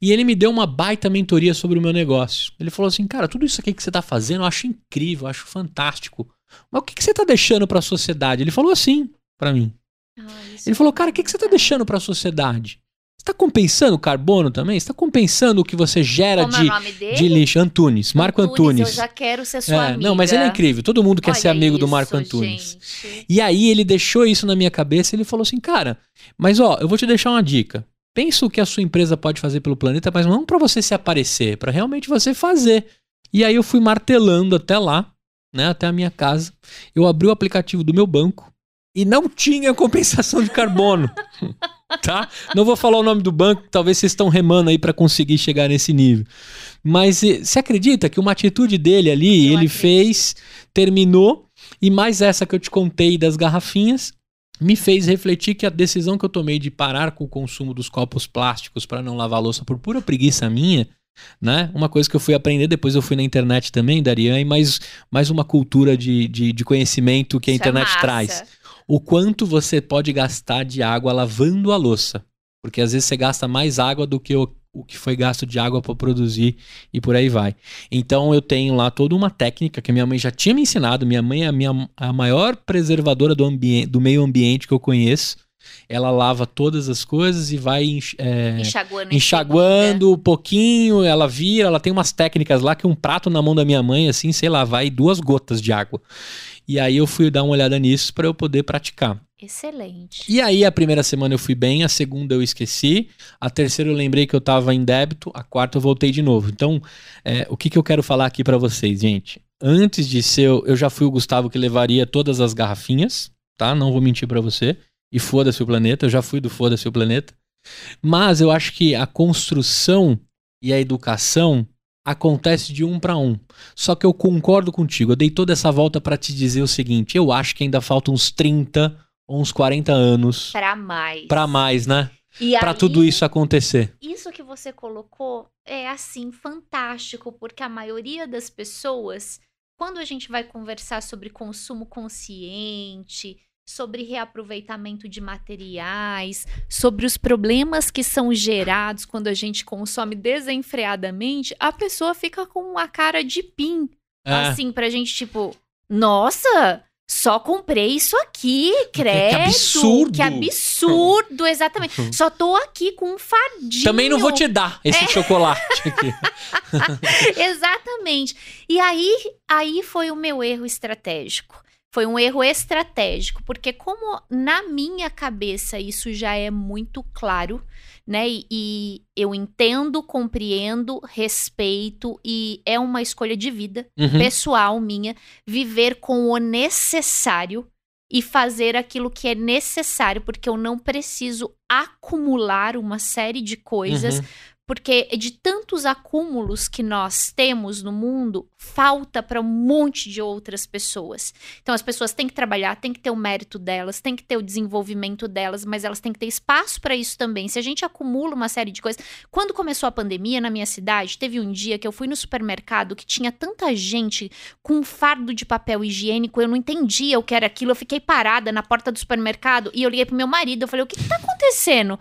E ele me deu uma baita mentoria sobre o meu negócio. Ele falou assim, cara, tudo isso aqui que você tá fazendo eu acho incrível, eu acho fantástico. Mas o que, que você tá deixando pra sociedade? Ele falou assim pra mim. Ah, Ele falou, cara, o que, que você tá deixando pra sociedade? Você tá compensando o carbono também? Você tá compensando o que você gera Como é de, dele? de lixo? Antunes, Marco Antunes. Eu já quero ser sua É, amiga. não, mas ele é incrível. Todo mundo quer Olha ser amigo do isso, Marco Antunes. gente. E aí ele deixou isso na minha cabeça e ele falou assim, cara, mas ó, eu vou te deixar uma dica. Pensa o que a sua empresa pode fazer pelo planeta, mas não pra você se aparecer, pra realmente você fazer. E aí eu fui martelando até lá, né, até a minha casa. Eu abri o aplicativo do meu banco e não tinha compensação de carbono. <laughs> tá? Não vou falar o nome do banco, talvez vocês estão remando aí pra conseguir chegar nesse nível. Mas eh, você acredita que uma atitude dele ali, Eu ele acredito. fez, terminou, e mais essa que eu te contei das garrafinhas, me fez refletir que a decisão que eu tomei de parar com o consumo dos copos plásticos para não lavar a louça por pura preguiça minha, né? Uma coisa que eu fui aprender, depois eu fui na internet também, Darian, e mais, mais uma cultura de, de, de conhecimento que a Isso é internet massa. traz. O quanto você pode gastar de água lavando a louça. Porque às vezes você gasta mais água do que o, o que foi gasto de água para produzir e por aí vai. Então eu tenho lá toda uma técnica que a minha mãe já tinha me ensinado. Minha mãe é a, minha, a maior preservadora do, ambiente, do meio ambiente que eu conheço. Ela lava todas as coisas e vai é, Enxaguando. enxaguando um pouquinho, ela vira, ela tem umas técnicas lá que um prato na mão da minha mãe, assim, sei lá, vai duas gotas de água. E aí eu fui dar uma olhada nisso para eu poder praticar. Excelente. E aí a primeira semana eu fui bem, a segunda eu esqueci, a terceira eu lembrei que eu tava em débito, a quarta eu voltei de novo. Então, é, o que, que eu quero falar aqui para vocês, gente? Antes de ser, eu- eu já fui o Gustavo que levaria todas as garrafinhas, tá? Não vou mentir para você. E foda-se o planeta, eu já fui do foda-se o planeta. Mas eu acho que a construção e a educação acontece de um para um. Só que eu concordo contigo. Eu dei toda essa volta para te dizer o seguinte: eu acho que ainda faltam uns 30 ou uns 40 anos Pra mais. para mais, né? Para tudo isso acontecer. Isso que você colocou é assim fantástico, porque a maioria das pessoas, quando a gente vai conversar sobre consumo consciente, sobre reaproveitamento de materiais, sobre os problemas que são gerados quando a gente consome desenfreadamente, a pessoa fica com uma cara de pim, É, assim, pra gente tipo, nossa, só comprei isso aqui, credo. absurdo. Que absurdo, exatamente. Só tô aqui com um fardinho. Também não vou te dar esse É. chocolate aqui. <laughs> Exatamente. E aí, aí foi o meu erro estratégico. Foi um erro estratégico, porque como na minha cabeça isso já é muito claro, né? E, e eu entendo, compreendo, respeito e é uma escolha de vida Uhum. pessoal minha viver com o necessário e fazer aquilo que é necessário, porque eu não preciso acumular uma série de coisas Uhum. Porque de tantos acúmulos que nós temos no mundo, falta para um monte de outras pessoas. Então as pessoas têm que trabalhar, têm que ter o mérito delas, têm que ter o desenvolvimento delas, mas elas têm que ter espaço para isso também. Se a gente acumula uma série de coisas, quando começou a pandemia na minha cidade, teve um dia que eu fui no supermercado que tinha tanta gente com um fardo de papel higiênico, eu não entendia o que era aquilo, eu fiquei parada na porta do supermercado e eu liguei pro meu marido, eu falei: "O que, que tá acontecendo?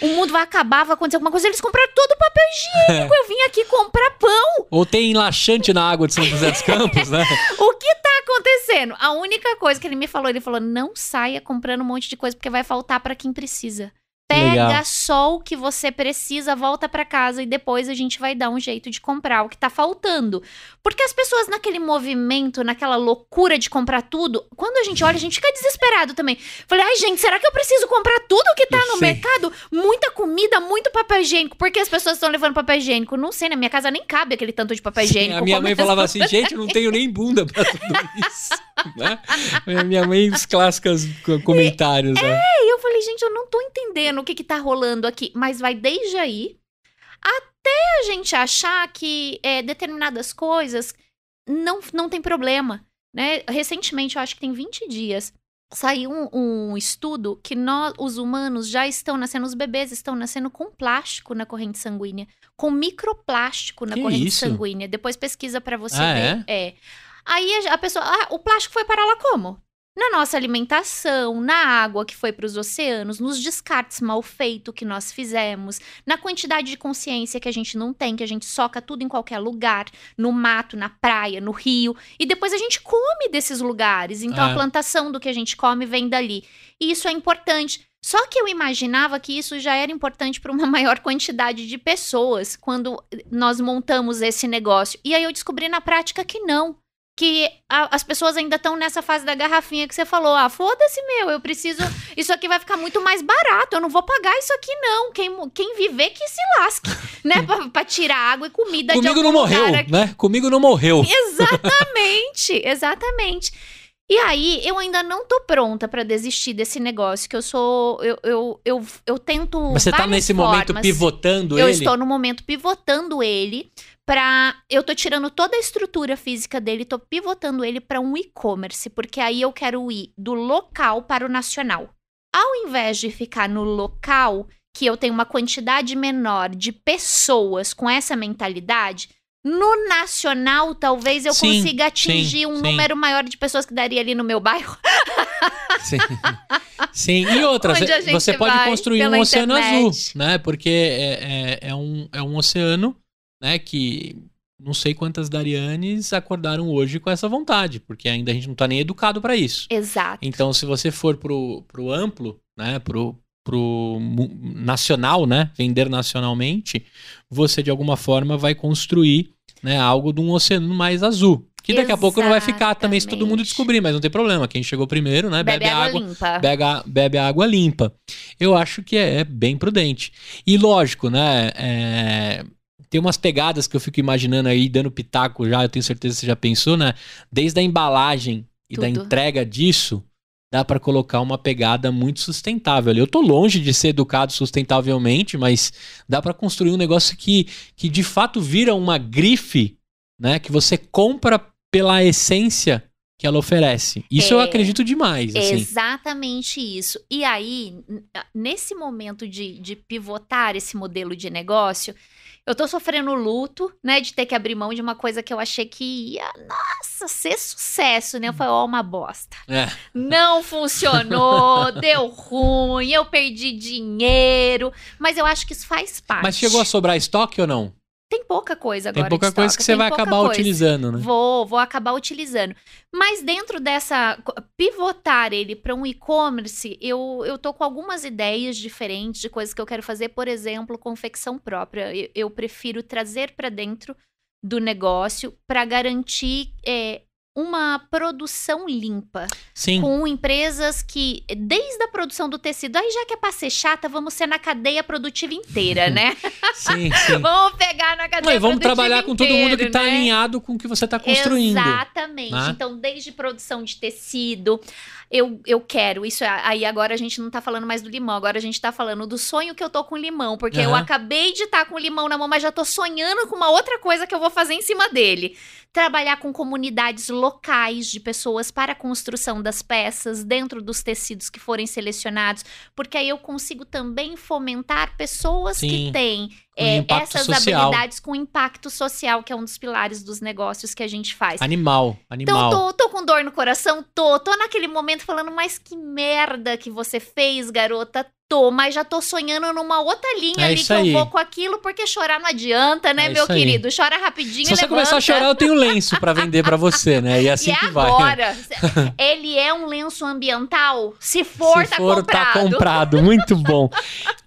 O mundo vai acabar, vai acontecer alguma coisa. Eles compraram todo papel higiênico. Eu vim aqui comprar pão. Ou tem laxante na água de São José dos Campos, né? <laughs> O que tá acontecendo? A única coisa que ele me falou, ele falou: não saia comprando um monte de coisa, porque vai faltar pra quem precisa. Pega Legal. só o que você precisa, volta pra casa e depois a gente vai dar um jeito de comprar o que tá faltando. Porque as pessoas naquele movimento, naquela loucura de comprar tudo, quando a gente olha, a gente fica desesperado também. Falei, ai gente, será que eu preciso comprar tudo que tá Eu no sei. mercado? Muita comida, muito papel higiênico. Por que as pessoas estão levando papel higiênico? Não sei, na minha casa nem cabe aquele tanto de papel higiênico. a minha mãe falava <laughs> assim, gente, não tenho nem bunda pra tudo isso. <laughs> <laughs> né? Minha mãe, os clássicos co- comentários. né? E eu falei, gente, eu não tô entendendo o que que tá rolando aqui. Mas vai desde aí até a gente achar que é, determinadas coisas não, não tem problema, né? Recentemente, eu acho que tem 20 dias, saiu um, um estudo que nós, os humanos, já estão nascendo, os bebês estão nascendo com plástico na corrente sanguínea, com microplástico na Que corrente isso? sanguínea. Depois pesquisa pra você Ah, ver. É. Aí a, pessoa, ah, o plástico foi parar lá como? Na nossa alimentação, na água que foi para os oceanos, nos descartes mal feitos que nós fizemos, na quantidade de consciência que a gente não tem, que a gente soca tudo em qualquer lugar, no mato, na praia, no rio, e depois a gente come desses lugares. Então É. a plantação do que a gente come vem dali. E isso é importante. Só que eu imaginava que isso já era importante para uma <laughs> maior quantidade de pessoas quando nós montamos esse negócio. E aí eu descobri na prática que não que a- as pessoas ainda estão nessa fase da garrafinha que você falou. Ah, foda-se, meu, eu preciso. Isso aqui vai ficar muito mais barato. Eu não vou pagar isso aqui, não. Quem, quem viver que se lasque, <laughs> né? Pra, pra tirar água e comida de Comigo algum não morreu, né? Comigo não morreu. <laughs> Exatamente, exatamente. E aí, eu ainda não tô pronta pra desistir desse negócio, que eu sou. Eu, eu, eu, eu tento. Mas você tá nesse momento formas. pivotando Eu ele? estou no momento pivotando ele pra. Eu tô tirando toda a estrutura física dele, tô pivotando ele pra um e-commerce, porque aí eu quero ir do local para o nacional. Ao invés de ficar no local, que eu tenho uma quantidade menor de pessoas com essa mentalidade, no nacional, talvez eu Sim, consiga atingir sim, um sim. número maior de pessoas que daria ali no meu bairro. <laughs> Sim. Sim, e outra, Onde a gente você pode construir um oceano internet. azul, né? Porque é, é, é um, é um oceano, né, que não sei quantas Darianes acordaram hoje com essa vontade, porque ainda a gente não tá nem educado para isso. Exato. Então, se você for pro, pro amplo, né, pro, pro nacional, né, vender nacionalmente, você de alguma forma vai construir, né, algo de um oceano mais azul. Que daqui a pouco não vai ficar também se todo mundo Exatamente. descobrir, mas não tem problema. Quem chegou primeiro, né, Bebe, bebe, água, limpa. bebe, a- bebe água limpa. Eu acho que é, é bem prudente. E lógico, né? é, tem umas pegadas que eu fico imaginando aí, dando pitaco já, eu tenho certeza que você já pensou, né? Desde a embalagem e da Tudo. entrega disso, dá pra colocar uma pegada muito sustentável ali. Eu tô longe de ser educado sustentavelmente, mas dá pra construir um negócio que, que de fato vira uma grife, né? Que você compra pela essência que ela oferece. Isso eu É. acredito demais, assim. Exatamente isso. E aí, nesse momento de, de pivotar esse modelo de negócio, eu tô sofrendo luto, né, de ter que abrir mão de uma coisa que eu achei que ia, nossa, ser sucesso, né? Eu falei, ó, uma bosta. É. Não funcionou, <laughs> deu ruim, eu perdi dinheiro, mas eu acho que isso faz parte. Mas chegou a sobrar estoque ou não? Tem pouca coisa agora Tem pouca coisa que você vai acabar coisa. utilizando, né? Vou, vou acabar utilizando. Mas dentro dessa. pivotar ele para um e-commerce, eu, eu tô com algumas ideias diferentes de coisas que eu quero fazer. Por exemplo, confecção própria. Eu, eu prefiro trazer para dentro do negócio para garantir é, uma produção limpa. Sim. Com empresas que, desde a produção do tecido, aí já que é pra ser chata, vamos ser na cadeia produtiva inteira, <laughs> né? Sim, <laughs> sim. vamos pegar na cadeia e vamos trabalhar com todo mundo que inteiro, tá né? alinhado com o que você tá construindo. Exatamente. né? Então, desde produção de tecido, eu, eu quero. Isso é- aí agora a gente não tá falando mais do limão, agora a gente tá falando do sonho que eu tô com limão. Porque eu Aham. acabei de estar com limão na mão, mas já tô sonhando com uma outra coisa que eu vou fazer em cima dele. Trabalhar com comunidades locais de pessoas para a construção das peças dentro dos tecidos que forem selecionados, porque aí eu consigo também fomentar pessoas Sim, que têm é, essas social. habilidades com impacto social, que é um dos pilares dos negócios que a gente faz. Animal, Então, animal. tô, tô com dor no coração? Tô. Tô naquele momento falando, mas que merda que você fez, garota. Tô, mas já tô sonhando numa outra linha É ali que aí. eu vou com aquilo, porque chorar não adianta, né, É meu querido? Chora rapidinho Se você levanta. começar a chorar, eu tenho lenço pra vender pra você, né? E é <laughs> assim e que vai. agora? <laughs> Ele é um lenço ambiental? Se for, Se tá for, comprado. tá comprado. Muito bom.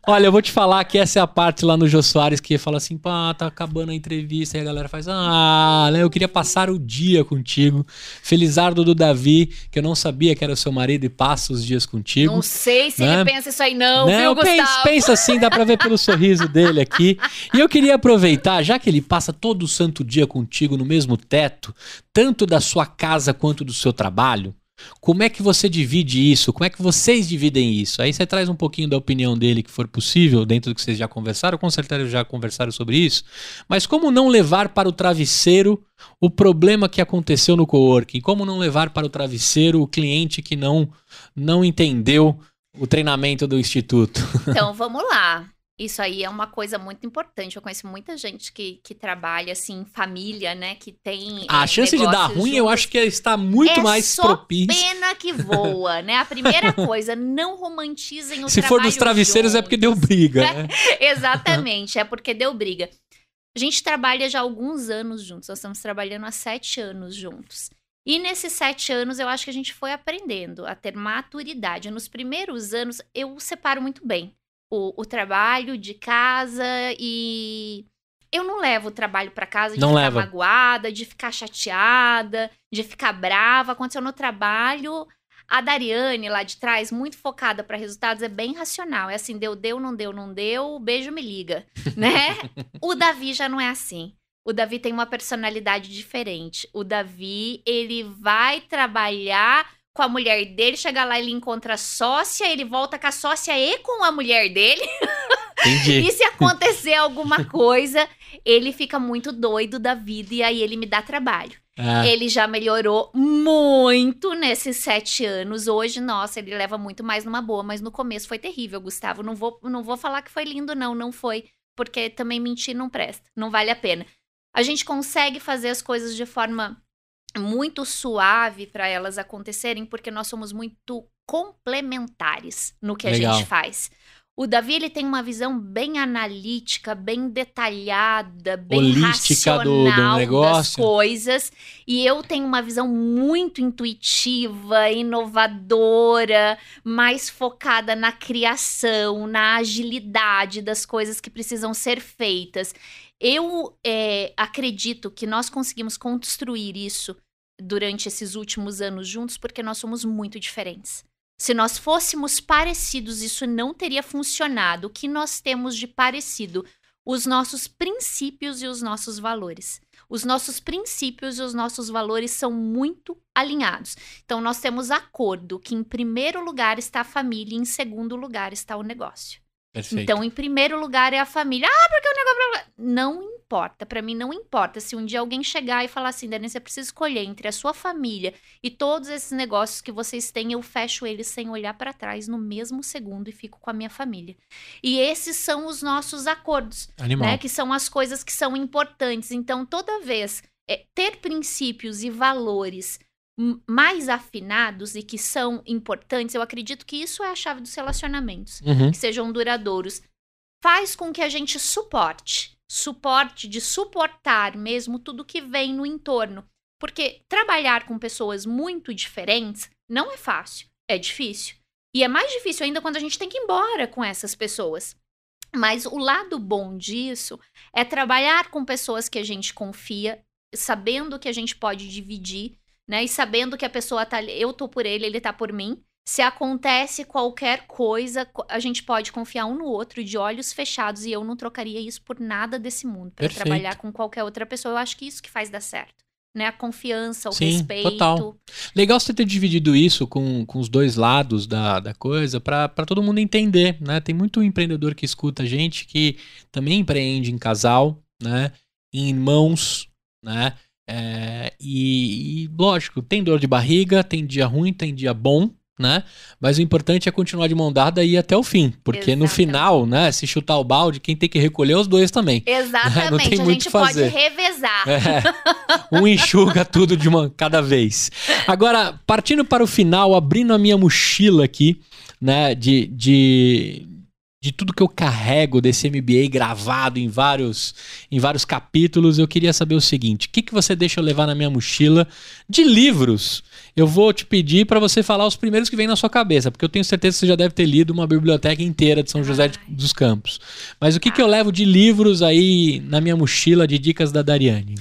Olha, eu vou te falar que essa é a parte lá no Jô Soares que fala assim, pá, tá acabando a entrevista. E a galera faz, ah, né? Eu queria passar o dia contigo. Felizardo do Davi, que eu não sabia que era o seu marido e passa os dias contigo. Não sei se Né? ele pensa isso aí não, Né? viu, Eu penso, Gustavo? pensa assim, dá pra ver pelo sorriso dele aqui. E eu queria aproveitar, já que ele passa todo o santo dia contigo no mesmo teto, tanto da sua casa quanto do seu trabalho, como é que você divide isso? Como é que vocês dividem isso? Aí você traz um pouquinho da opinião dele, que for possível, dentro do que vocês já conversaram, com certeza já conversaram sobre isso. Mas como não levar para o travesseiro o problema que aconteceu no coworking? Como não levar para o travesseiro o cliente que não, não entendeu o treinamento do instituto? <laughs> Então, vamos lá. Isso aí é uma coisa muito importante. Eu conheço muita gente que, que trabalha assim em família, né? Que tem. A é, chance de dar ruim, eu juntos. acho que está muito é mais só propícia. pena que voa, né? A primeira <laughs> coisa, não romantizem o Se for dos travesseiros é porque deu juntos. briga, né? <laughs> Exatamente, é porque deu briga. A gente trabalha já há alguns anos juntos, nós estamos trabalhando há sete anos juntos. E nesses sete anos eu acho que a gente foi aprendendo a ter maturidade. Nos primeiros anos eu separo muito bem o, o trabalho de casa e eu não levo o trabalho para casa de Não ficar leva. magoada, de ficar chateada, de ficar brava. Aconteceu no trabalho. A Dariane lá de trás, muito focada para resultados, é bem racional. É assim, deu, deu, não deu, não deu, beijo, me liga, né? <laughs> o Davi já não é assim. O Davi tem uma personalidade diferente. O Davi, ele vai trabalhar com a mulher dele, chega lá, ele encontra a sócia, ele volta com a sócia e com a mulher dele. Entendi. <laughs> E se acontecer alguma coisa, ele fica muito doido da vida e aí ele me dá trabalho. É. Ele já melhorou muito nesses sete anos. Hoje, nossa, ele leva muito mais numa boa, mas no começo foi terrível, Gustavo. Não vou, não vou falar que foi lindo, não, não foi, porque também mentir não presta, não vale a pena. A gente consegue fazer as coisas de forma muito suave para elas acontecerem, porque nós somos muito complementares no que a Legal. gente faz. O Davi ele tem uma visão bem analítica, bem detalhada, bem Holística do- do racional das negócio. coisas, e eu tenho uma visão muito intuitiva, inovadora, mais focada na criação, na agilidade das coisas que precisam ser feitas. Eu é, acredito que nós conseguimos construir isso durante esses últimos anos juntos porque nós somos muito diferentes. Se nós fôssemos parecidos, isso não teria funcionado. O que nós temos de parecido? Os nossos princípios e os nossos valores. Os nossos princípios e os nossos valores são muito alinhados. Então, nós temos acordo que, em primeiro lugar, está a família e, em segundo lugar, está o negócio. Perfeito. Então, em primeiro lugar é a família. Ah, porque o negócio. Não importa. Pra mim, não importa. Se um dia alguém chegar e falar assim, Dani, você precisa escolher entre a sua família e todos esses negócios que vocês têm, eu fecho eles sem olhar pra trás no mesmo segundo e fico com a minha família. E esses são os nossos acordos Animal. né? Que são as coisas que são importantes. Então, toda vez é, ter princípios e valores mais afinados e que são importantes, eu acredito que isso é a chave dos relacionamentos, Uhum. que sejam duradouros. Faz com que a gente suporte, suporte de suportar mesmo tudo que vem no entorno. Porque trabalhar com pessoas muito diferentes não é fácil, é difícil. E é mais difícil ainda quando a gente tem que ir embora com essas pessoas. Mas o lado bom disso é trabalhar com pessoas que a gente confia, sabendo que a gente pode dividir, né? E sabendo que a pessoa tá ali, eu tô por ele, ele tá por mim. Se acontece qualquer coisa, co- a gente pode confiar um no outro de olhos fechados e eu não trocaria isso por nada desse mundo para trabalhar com qualquer outra pessoa. Eu acho que isso que faz dar certo, né? A confiança, o Sim, respeito. total. Legal você ter dividido isso com, com os dois lados da, da coisa para todo mundo entender, né? Tem muito empreendedor que escuta a gente que também empreende em casal, né? Em irmãos, né? É, e, e, lógico, tem dor de barriga, tem dia ruim, tem dia bom, né? Mas o importante é continuar de mão dada e ir até o fim, porque no Exatamente. final, né? Se chutar o balde, quem tem que recolher é os dois também. Exatamente, <laughs> Não tem a muito gente fazer. pode revezar. É, um enxuga tudo de uma cada vez. Agora, partindo para o final, abrindo a minha mochila aqui, né, de, de, de tudo que eu carrego desse MBA gravado em vários, em vários capítulos, eu queria saber o seguinte: o que, que você deixa eu levar na minha mochila de livros? Eu vou te pedir para você falar os primeiros que vêm na sua cabeça, porque eu tenho certeza que você já deve ter lido uma biblioteca inteira de São José de- dos Campos. Mas o que, que eu levo de livros aí na minha mochila de dicas da Dariane?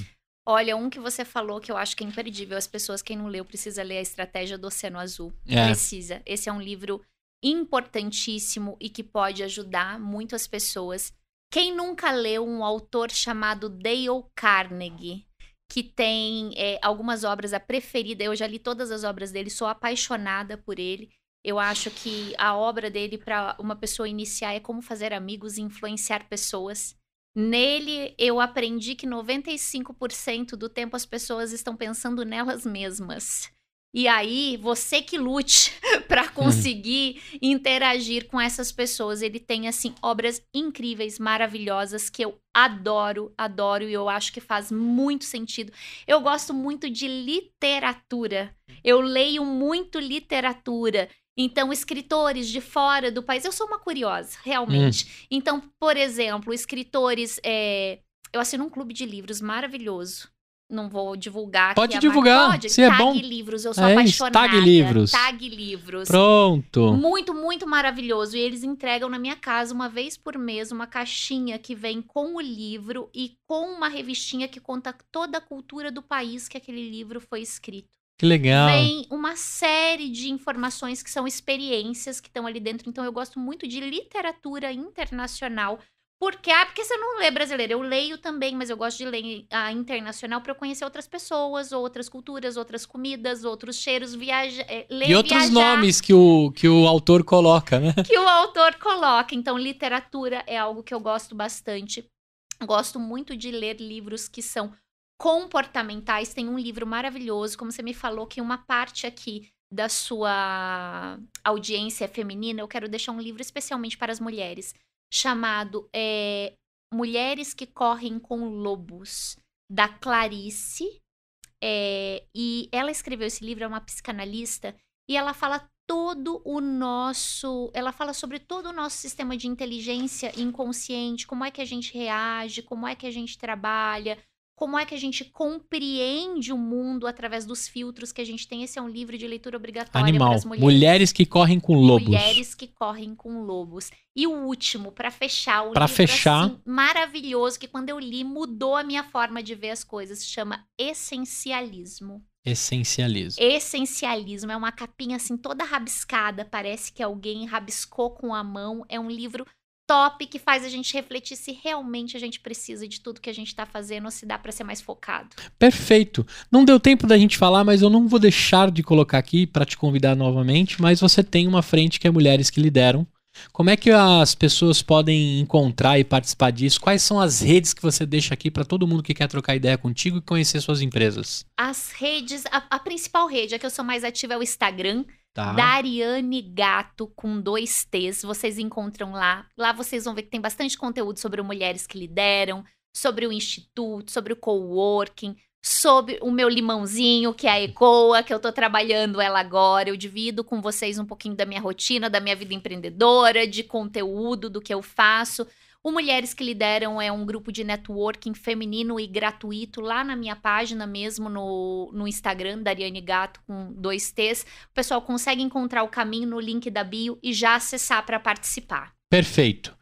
Olha, um que você falou que eu acho que é imperdível. As pessoas, quem não leu, precisa ler A Estratégia do Oceano Azul. É. Precisa. Esse é um livro importantíssimo e que pode ajudar muito as pessoas. Quem nunca leu um autor chamado Dale Carnegie, que tem é, algumas obras, a preferida, eu já li todas as obras dele, sou apaixonada por ele. Eu acho que a obra dele para uma pessoa iniciar é como fazer amigos e influenciar pessoas. Nele, eu aprendi que 95% do tempo as pessoas estão pensando nelas mesmas. E aí, você que lute <laughs> para conseguir interagir com essas pessoas. Ele tem, assim, obras incríveis, maravilhosas, que eu adoro, adoro, e eu acho que faz muito sentido. Eu gosto muito de literatura. Eu leio muito literatura. Então, escritores de fora do país. Eu sou uma curiosa, realmente. Então, por exemplo, escritores. é, Eu assino um clube de livros maravilhoso. Não vou divulgar. Pode marca. divulgar, Pode. se é Tag bom. Livros, eu sou É apaixonada. Tag Livros. Tag Livros. Pronto. Muito, muito maravilhoso. E eles entregam na minha casa uma vez por mês uma caixinha que vem com o livro e com uma revistinha que conta toda a cultura do país que aquele livro foi escrito. Que legal. Vem uma série de informações que são experiências que estão ali dentro. Então eu gosto muito de literatura internacional. Porque, ah, porque você não lê brasileiro? Eu leio também, mas eu gosto de ler a internacional para eu conhecer outras pessoas, outras culturas, outras comidas, outros cheiros, viaja, é, ler E outros viajar nomes que o, que o autor coloca, né? <laughs> que o autor coloca. Então, literatura é algo que eu gosto bastante. Gosto muito de ler livros que são comportamentais. Tem um livro maravilhoso, como você me falou, que uma parte aqui da sua audiência é feminina, eu quero deixar um livro especialmente para as mulheres, chamado é, Mulheres que Correm com Lobos, da Clarice. É, e ela escreveu esse livro, é uma psicanalista, e ela fala todo o nosso. Ela fala sobre todo o nosso sistema de inteligência inconsciente, como é que a gente reage, como é que a gente trabalha, como é que a gente compreende o mundo através dos filtros que a gente tem. Esse é um livro de leitura obrigatória Animal. para as mulheres. Mulheres que correm com lobos. Mulheres que correm com lobos. E o último, para fechar, o Pra livro fechar. assim, maravilhoso, que quando eu li mudou a minha forma de ver as coisas, chama Essencialismo. Essencialismo. Essencialismo é uma capinha assim toda rabiscada, parece que alguém rabiscou com a mão. É um livro top que faz a gente refletir se realmente a gente precisa de tudo que a gente tá fazendo ou se dá para ser mais focado. Perfeito. Não deu tempo da gente falar, mas eu não vou deixar de colocar aqui para te convidar novamente. Mas você tem uma frente que é Mulheres que Lideram. Como é que as pessoas podem encontrar e participar disso? Quais são as redes que você deixa aqui para todo mundo que quer trocar ideia contigo e conhecer suas empresas? As redes, a, a principal rede, a que eu sou mais ativa é o Instagram, Tá. Dariane Gato com dois T's. Vocês encontram lá. Lá vocês vão ver que tem bastante conteúdo sobre mulheres que lideram, sobre o instituto, sobre o coworking, sobre o meu limãozinho, que é a <laughs> Ecoa, que eu tô trabalhando ela agora. Eu divido com vocês um pouquinho da minha rotina, da minha vida empreendedora, de conteúdo, do que eu faço. O Mulheres que Lideram é um grupo de networking feminino e gratuito lá na minha página mesmo no, no Instagram, Dariane Gato com dois T's. O pessoal consegue encontrar o caminho no link da bio e já acessar para participar. Perfeito.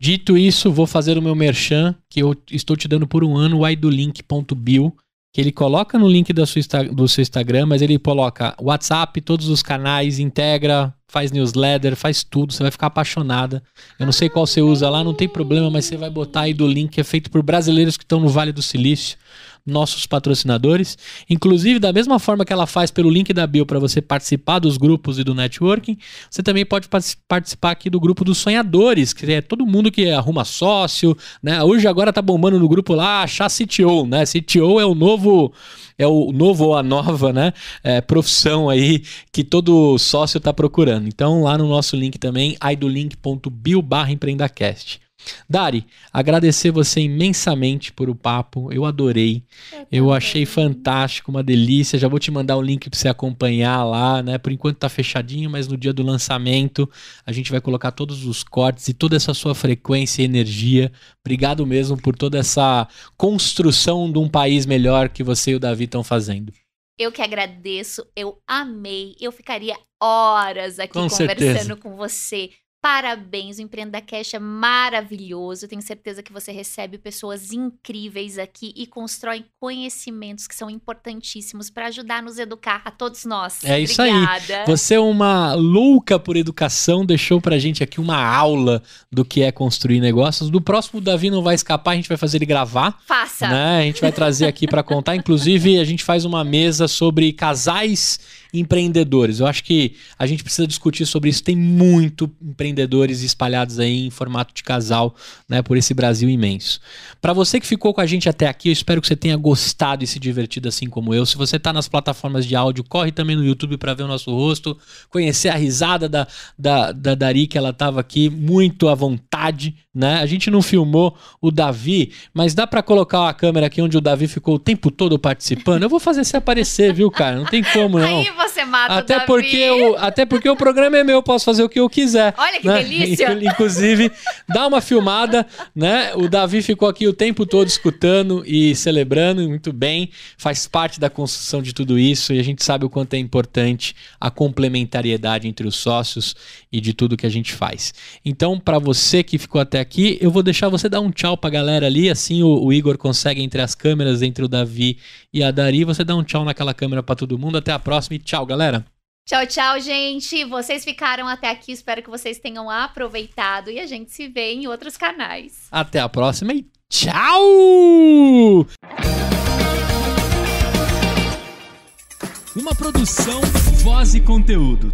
Dito isso, vou fazer o meu merchan, que eu estou te dando por um ano, o idolink.bio, que ele coloca no link sua Insta- do seu Instagram, mas ele coloca WhatsApp, todos os canais, integra, faz newsletter, faz tudo, você vai ficar apaixonada. Eu não sei qual você usa lá, não tem problema, mas você vai botar aí do link, é feito por brasileiros que estão no Vale do Silício, nossos patrocinadores. Inclusive, da mesma forma que ela faz pelo link da bio para você participar dos grupos e do networking, você também pode partic- participar aqui do grupo dos sonhadores, que é todo mundo que arruma sócio, né? Hoje agora tá bombando no grupo lá, achar CTO, né? CTO é o novo é o novo ou a nova, né? é, profissão aí que todo sócio tá procurando. Então, lá no nosso link também, idolink.bio barra empreendacast. Dari, agradecer você imensamente por o papo. Eu adorei. Eu achei fantástico, uma delícia. Já vou te mandar o link para você acompanhar lá, né? Por enquanto tá fechadinho, mas no dia do lançamento a gente vai colocar todos os cortes e toda essa sua frequência e energia. Obrigado mesmo por toda essa construção de um país melhor que você e o Davi estão fazendo. Eu que agradeço, eu amei. Eu ficaria horas aqui Com conversando certeza. com você. Parabéns, o Empreenda Cash é maravilhoso. Tenho certeza que você recebe pessoas incríveis aqui e constrói conhecimentos que são importantíssimos para ajudar a nos educar a todos nós. É isso aí. Obrigada. Você é uma louca por educação, deixou pra gente aqui uma aula do que é construir negócios. Do próximo, Davi não vai escapar, a gente vai fazer ele gravar. Faça. né? A gente vai trazer aqui para contar. Inclusive, a gente faz uma mesa sobre casais empreendedores. Eu acho que a gente precisa discutir sobre isso. Tem muito empreendedores espalhados aí em formato de casal, né, por esse Brasil imenso. Para você que ficou com a gente até aqui, eu espero que você tenha gostado e se divertido assim como eu. Se você tá nas plataformas de áudio, corre também no YouTube para ver o nosso rosto, conhecer a risada da, da, da Dari, que ela tava aqui muito à vontade, né? A gente não filmou o Davi, mas dá para colocar a câmera aqui onde o Davi ficou o tempo todo participando. Eu vou fazer você aparecer, viu, cara? Não tem como não. Aí você mata Até o Davi. porque, o, até porque o programa é meu, eu posso fazer o que eu quiser. Olha que né? delícia. <laughs> Inclusive, dá uma filmada, né? O Davi ficou aqui o tempo todo escutando e celebrando, muito bem. Faz parte da construção de tudo isso e a gente sabe o quanto é importante a complementariedade entre os sócios e de tudo que a gente faz. Então, para você que ficou até aqui, eu vou deixar você dar um tchau pra galera ali, assim o, o Igor consegue entre as câmeras, entre o Davi e a Dari, você dá um tchau naquela câmera pra todo mundo. Até a próxima e tchau, galera. Tchau, tchau, gente. Vocês ficaram até aqui. Espero que vocês tenham aproveitado e a gente se vê em outros canais. Até a próxima e tchau! Uma produção, voz e conteúdo.